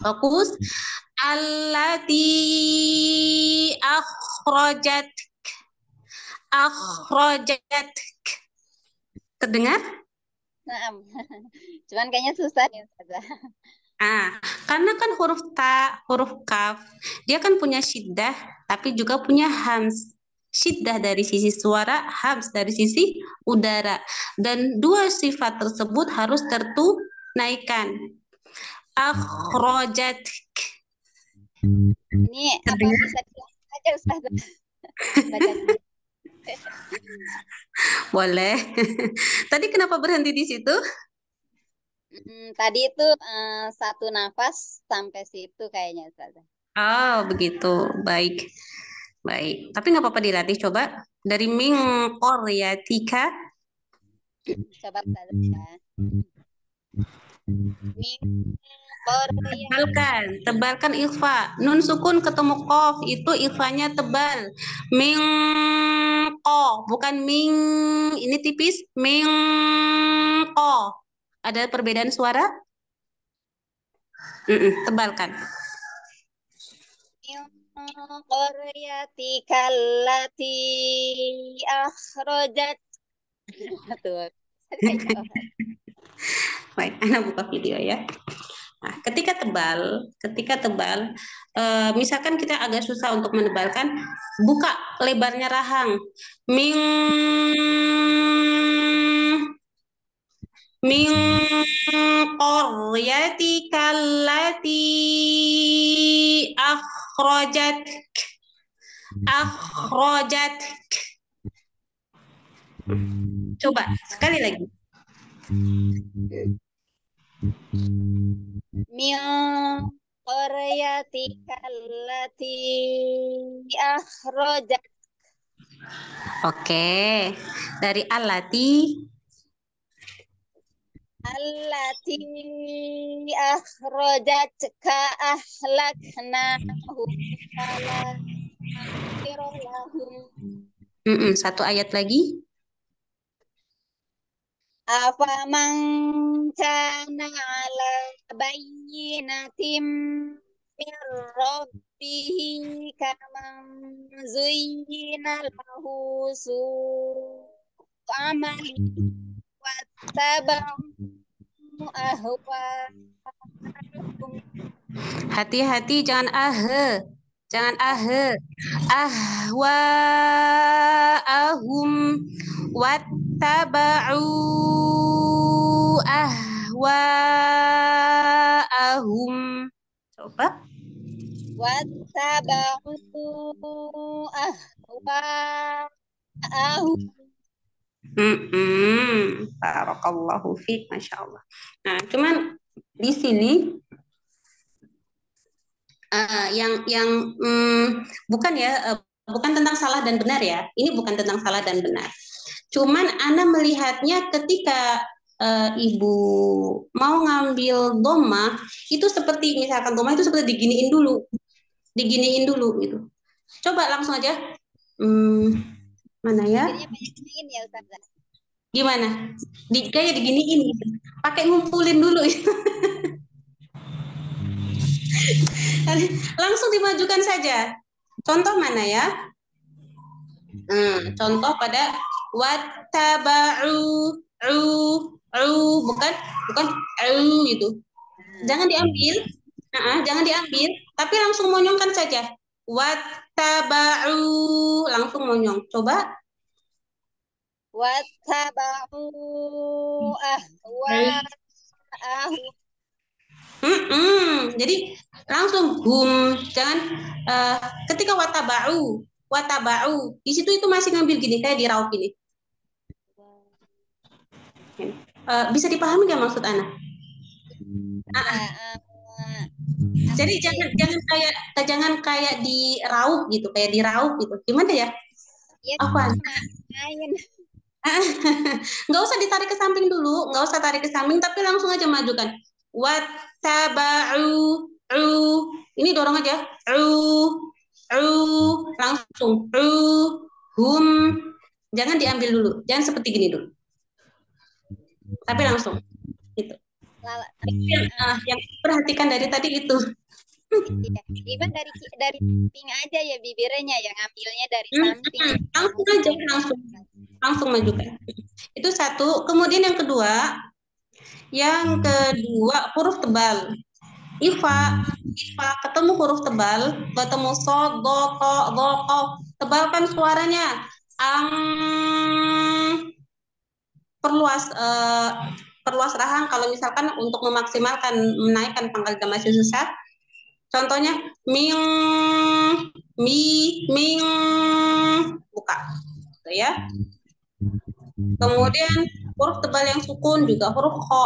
Fokus. Allati akhrajat akhrajat. Terdengar? Nah, cuman kayaknya susah nih Ustazah. Ah, karena kan huruf ta, huruf kaf, dia kan punya syiddah, tapi juga punya hams. Syiddah dari sisi suara, hams dari sisi udara. Dan dua sifat tersebut harus tertunaikan. Akhrajat. Ini apa bisa aja Ustazah? Bacanya. Boleh. Tadi kenapa berhenti di situ? Mm, tadi itu eh, satu nafas sampai situ kayaknya Ustazah. Oh, begitu. Baik. Baik. Tapi nggak apa-apa dilatih. Coba. Dari min qaryatika. Coba Ustazah ya. Qarya Tebalkan, tebalkan ikhfa. Nun sukun ketemu kof, itu ikhfanya tebal. Ming ko, bukan ming. Ini tipis. Ming ko. Ada perbedaan suara? Mm-mm, tebalkan. min qaryatika allati akhrajat. Kayaknya Baik, Ana buka video ya. Nah, ketika tebal, ketika tebal, eh, misalkan kita agak susah untuk menebalkan, buka lebarnya rahang. Ming min qaryatika allati akhrajat akhrajat coba sekali lagi min qaryatika allati akhrajat oke dari alati allati akhrajat ka ahlaknahu fala lahum Mm-mm, satu ayat lagi bayyinatin min rabbih kaman zuyyina lahu su'u amali wattaba'u ahwa'ahum. Hati-hati jangan ah jangan ah ahwa ahum wattaba'u ahwa ahum coba wattaba'u ahwa'ahum Mm-mm. Barakallahu fiik, Masya Allah. Nah, cuman di sini eh, yang yang mm, bukan ya, eh, bukan tentang salah dan benar ya. Ini bukan tentang salah dan benar. Cuman Ana melihatnya ketika eh, ibu mau ngambil doma itu seperti misalkan doma itu seperti diginiin dulu, diginiin dulu gitu. Coba langsung aja. Hmm, mana ya? Ya. Gimana? Di, kayak diginiin gitu. Pakai ngumpulin dulu. Langsung dimajukan saja. Contoh mana ya? Hmm, contoh pada wattaba'u u u bukan bukan u gitu. Jangan diambil. Nah, jangan diambil, tapi langsung monyongkan saja. Wattaba'u langsung monyong. Coba Wattaba'u ahwa'ahum Mm-mm. Jadi langsung hum, jangan eh, ketika watabau, watabau di situ itu masih ngambil gini kayak di raup ini. Eh, bisa dipahami nggak maksud Ana? Ya, eh, Jadi jangan jangan kayak jangan kayak di raup gitu, kayak di raup gitu. Gimana ya? Ya Apa? Nggak usah ditarik ke samping dulu, nggak usah tarik ke samping, tapi langsung aja majukan. Wattaba'u, u. Ini dorong aja. U, u, langsung. U, hum. Jangan diambil dulu, jangan seperti gini dulu. Tapi langsung. Gitu. Lala, Yang, ah, yang perhatikan dari tadi itu. iya. Even dari dari samping aja ya bibirnya yang ambilnya dari Hmm, samping. hmm, langsung aja, langsung. Langsung majukan. Itu satu. Kemudian yang kedua, yang kedua huruf tebal. Ifa, ifa ketemu huruf tebal, ketemu so, do, ko, do, ko. Tebalkan suaranya. Ang perluas eh, perluas rahang kalau misalkan untuk memaksimalkan menaikkan pangkal masih susah. Contohnya ming mi ming buka. Gitu ya. Kemudian huruf tebal yang sukun juga huruf kho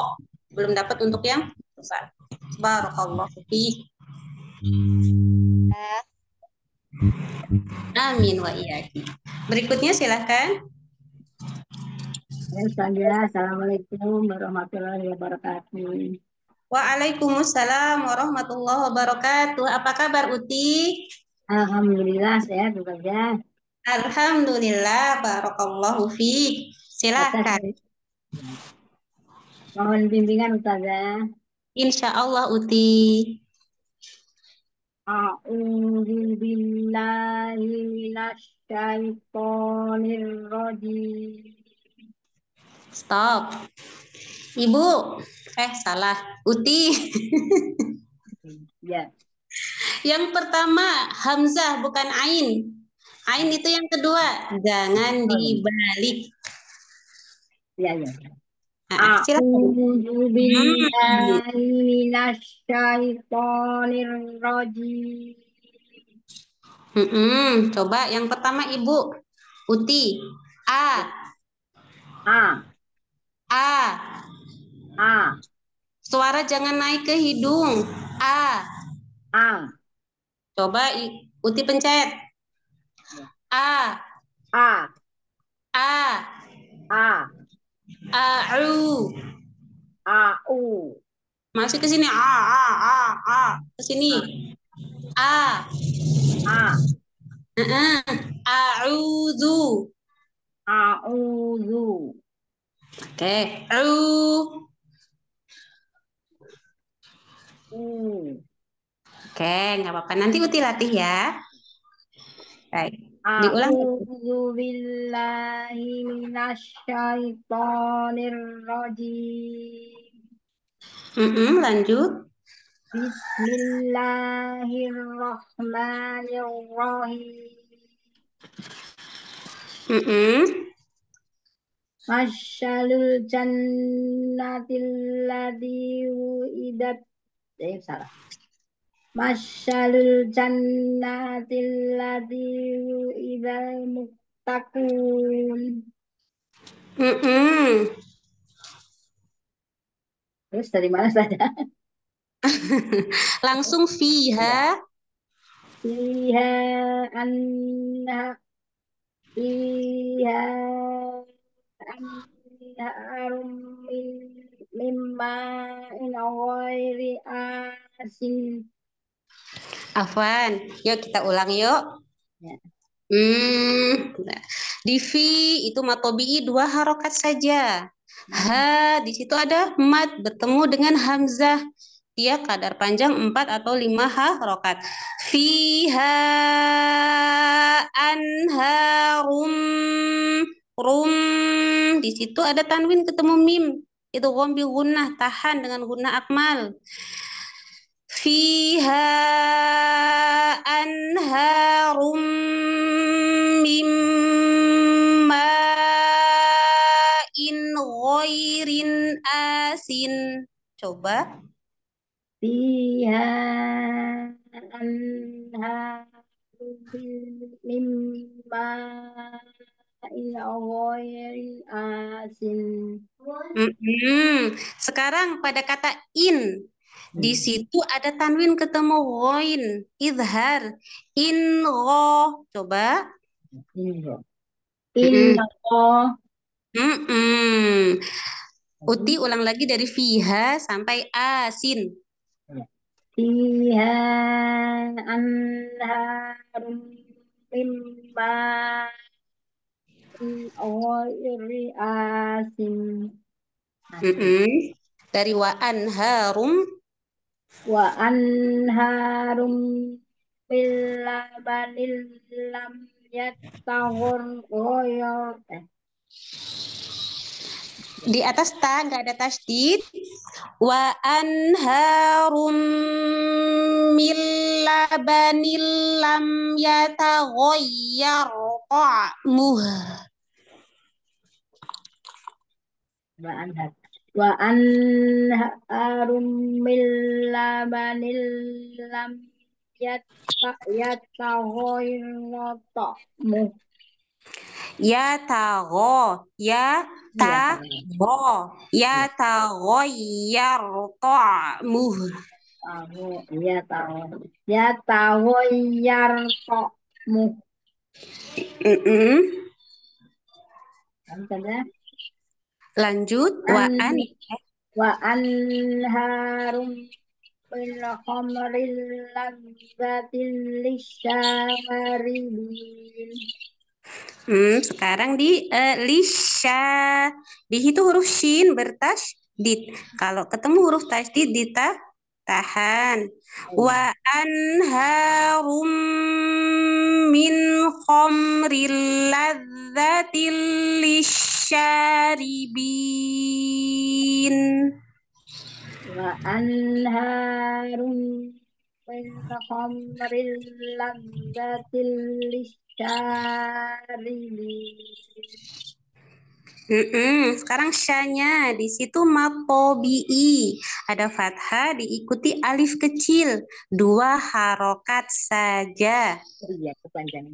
belum dapat untuk yang besar. Barakallahu fiik. Ah, Amin wa iyaki. Berikutnya silahkan. Ya. Assalamualaikum warahmatullahi wabarakatuh. Waalaikumsalam warahmatullahi wabarakatuh. Apa kabar Uti? Alhamdulillah sehat Ustazah. Alhamdulillah, barakallahu fiik. Silakan. Mohon bimbingan Ustazah. Insya Allah Uti. A'udzu billahi minasyaitonir rajim. Stop. Ibu, eh salah. Uti. Ya. Yang pertama Hamzah bukan Ain. Ain itu yang kedua. Jangan dibalik. Ya, ya. Nah, silakan. Minasyaitonir rajim. Mm-mm. Coba yang pertama Ibu. Uti. A. A, A. A, Suara jangan naik ke hidung. A. A, Coba Uti pencet. A. A, A. A, A'u. A, U, Masih ke sini. A, A, A, A. Ke sini. A. A. A'udzu. A'udzu. Oke. Au. U, Oke, nggak apa-apa. Nanti Uti latih ya. Baik. Diulang. A'udzu billahi minasyaitonir rajim. Mm-mm, lanjut. Bismillahirrahmanirrahim. Mm-mm. Masyalul jannatil ladzi wu'idat. Eh, salah. Masyalul jannatil ladzi wu'idal muttaqun. Mm-mm. Terus dari mana saja? Langsung fiha. Fiha anha fiha min mimma in ghairi asin. Afwan. Yuk kita ulang yuk. Ya. Hmm. nah. Di fi itu matobi'i dua harokat saja. Ha, di situ ada mat bertemu dengan hamzah. Dia kadar panjang empat atau lima harokat. Fiha anharum rum. Di situ ada tanwin ketemu mim. Itu gombi gunnah, tahan dengan gunnah akmal. Fiha anharum mim ma'in ghairin asin. Coba. Fiha anharum mimma in Mm-mm. Sekarang pada kata in. Di situ ada tanwin ketemu ghoin, idhar, in gho. Coba. Inro. Mm-mm. Inro. Mm-mm. Uti ulang lagi dari fiha sampai asin. Fiha anharum min ghairi. Dari wa anharum Wa anharum labanin lam yattaghur ghayr eh, di atas ta nggak ada tasdid. Wa anharum min labanil lam yataghayyar ta'muh. wa anhar wa anharum min labanin lam yattaghayr ta'muh Ya tagho, ya ta gho, ya taghayyar ta'muh. tahu. Ya tahu ya tahu yar mu Mm-mm. saja Lanjut. Wa An- wa anharum min khamril lisyaribin Hmm, sekarang di eh, lisha. Di situ huruf shin bertasdid. Kalau ketemu huruf tasdid dita tahan. Wa anharum min khamril ladzatil lisyaribin. wa anharum min khamril lisyaribin Mm-mm. Sekarang syanya di situ matobi'i ada fathah diikuti alif kecil dua harokat saja. iya kepanjangan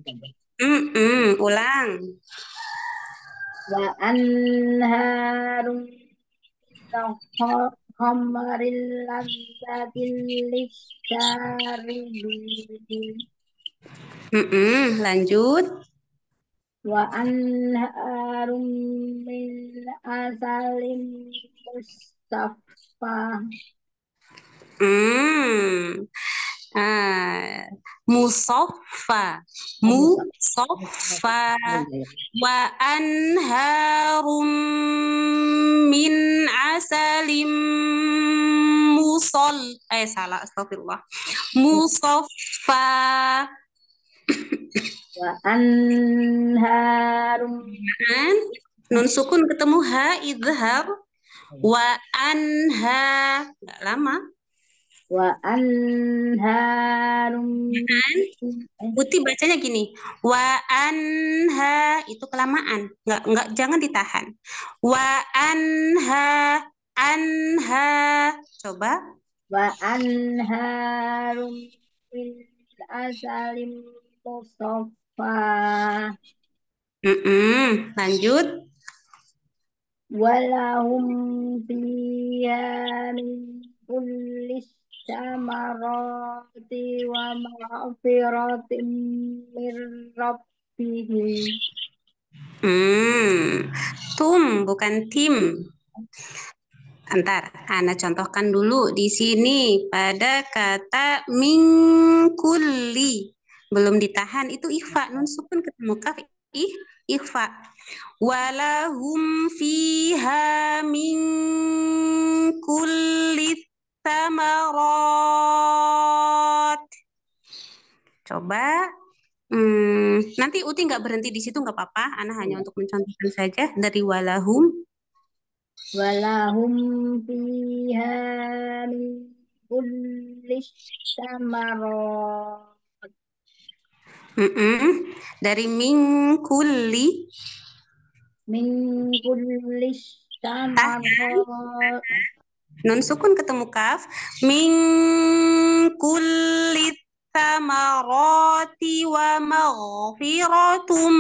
Mm-mm. Ulang. wa anharum khamril lazzatil Mm-mm. Lanjut. wa anharum min asalin mustafa Hmm. Ah, musaffa. Musaffa. Wa anharum min asalim musol. Eh, salah. Astagfirullah. Musaffa. Wa anharum? Nun sukun ketemu ha idhar. Wa anha. Lama. wa anharum? Uti bacanya gini. Wa anha. Itu kelamaan. Nggak, nggak, jangan ditahan. Wa anha. Anha. Coba. wa anharum min asalim mustafa Mm-mm. Lanjut. walahum fiha min kulli samarati wa maghfiratin min rabbihim Hmm. Tum, bukan tim. Antar, Ana contohkan dulu di sini pada kata mingkuli. Belum ditahan, itu ikhfa. Nun sukun ketemu kaf, ih, ikhfa. Walahum fiha min kulli thamarat. Coba. Hmm, nanti Uti nggak berhenti di situ nggak apa-apa. Ana hanya untuk mencontohkan saja dari walahum. walahum fiha min kulli samarat Mm-mm. Dari mingkuli. min kulli samarat Nun sukun ketemu kaf. Min kulli thamarati wa maghfiratum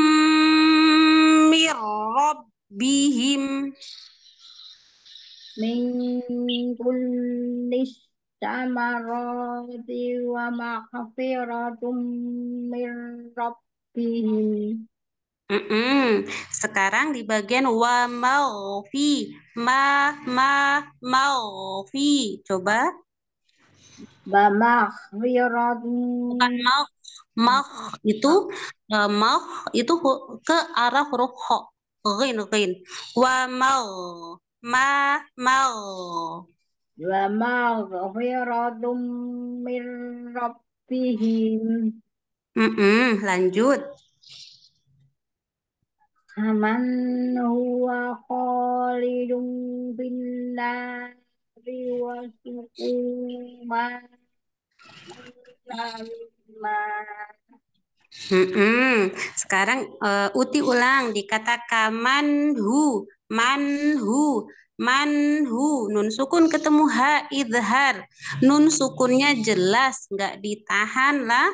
mir rabbihim. min kulli samarati wa maghfiratum min rabbihim. Mm-mm. Sekarang di bagian wa maufi ma ma maufi. Coba Wa maghfiratum bukan mau mah itu eh, mah itu ke arah huruf ho ghin ghin wa mau ma mau wa maghfiratum min rabbihim. Mm-mm. Lanjut Aman huwa khalidun bin nari wa suquma Mm-mm. Sekarang eh, Uti ulang dikatakan manhu, manhu, manhu. Nun sukun ketemu ha idhar. Nun sukunnya jelas, nggak ditahan lah.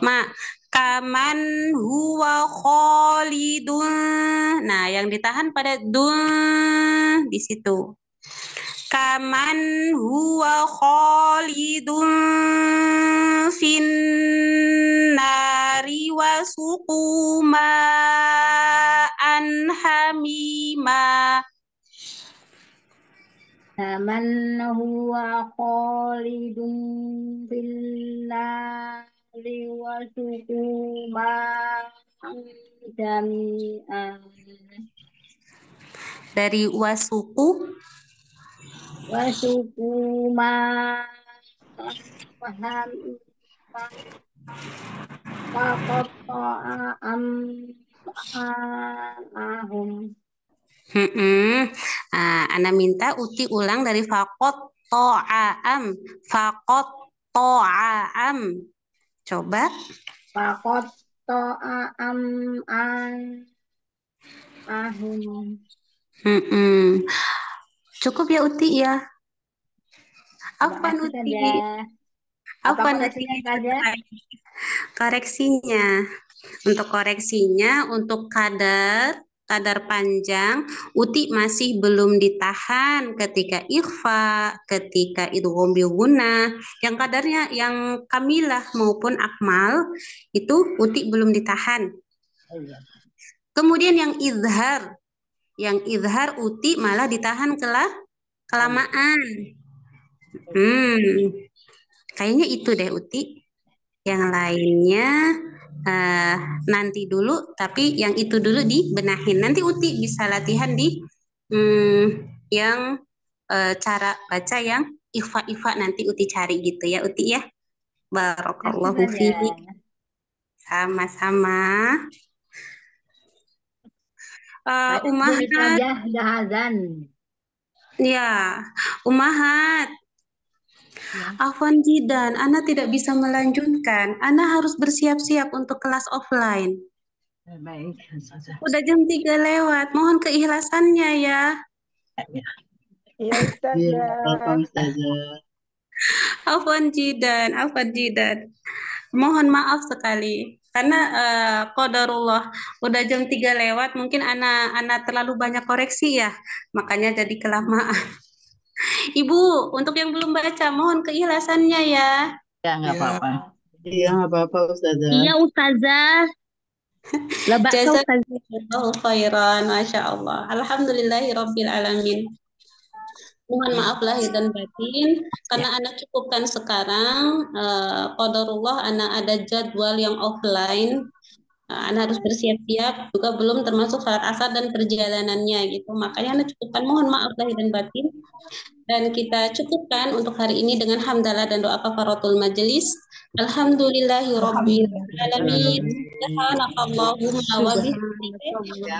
Ma kaman huwa khalidun. Nah, yang ditahan pada dun di situ. Kaman huwa khalidun fin nari wa suqu ma'an hamima. Huwa khalidun bin nari wa suquma jami'an Dari wasuku? wa suquma paham Faqatta'a am'ahum Mm-mm. Ah, Ana minta Uti ulang dari fakot to'am. Fakot to'am. Coba. Faqatta'a am'ahum Mm-mm. Cukup ya Uti ya. Kasih Uti. Apa Uti. Koreksinya. Untuk koreksinya, untuk kadar, kadar panjang, Uti masih belum ditahan ketika ikhfa, ketika idgham bi gunnah. Yang kadarnya yang kamilah maupun akmal itu Uti belum ditahan. Kemudian yang izhar, yang izhar Uti malah ditahan kelah kelamaan. Hmm, kayaknya itu deh Uti. Yang lainnya eh, nanti dulu, tapi yang itu dulu dibenahin. Nanti Uti bisa latihan di hmm, yang eh, cara baca yang ifa-ifa nanti Uti cari gitu ya Uti ya. Fiik. saja. Sama-sama. Dulu Umahat, ya, Umahat. Ya. Afwan Jidan, Ana tidak bisa melanjutkan. Ana harus bersiap-siap untuk kelas offline. Baik, Ustazah. Udah jam 3 lewat. Mohon keikhlasannya ya. Ya Iya, Ustazah. apa Ustazah? Afwan Jidan, Afwan Jidan. Mohon maaf sekali. Karena eh, qadarullah udah jam 3 lewat, mungkin Ana Ana terlalu banyak koreksi ya. Makanya jadi kelamaan. Ibu, untuk yang belum baca, mohon keikhlasannya ya. Ya, nggak apa-apa. Iya, nggak apa-apa Ustazah. Iya Ustazah. Ustazah. Jazakallahu khairan, Masya Allah. Alhamdulillahi Rabbil Alamin. Mohon maaf lahir dan batin, karena anak cukupkan sekarang, eh, qadarullah anak ada jadwal yang offline, Eh, anak harus bersiap-siap, juga belum termasuk salat asar dan perjalanannya gitu. Makanya anak cukupkan, mohon maaf lahir dan batin. Dan kita cukupkan untuk hari ini dengan hamdalah dan doa kafaratul majelis. Alhamdulillahi Rabbil Alamin. Subhanakallahumma wa bihamdika.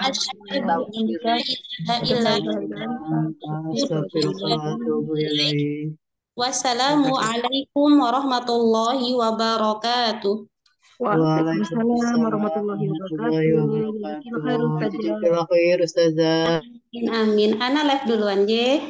Asyhadu an la ilaha illa anta Astagfirullah wa atubu ilaih. Wassalamualaikum warahmatullahi wabarakatuh. Waalaikumsalam warahmatullahi wabarakatuh. Amin, amin. Ana live duluan, Je.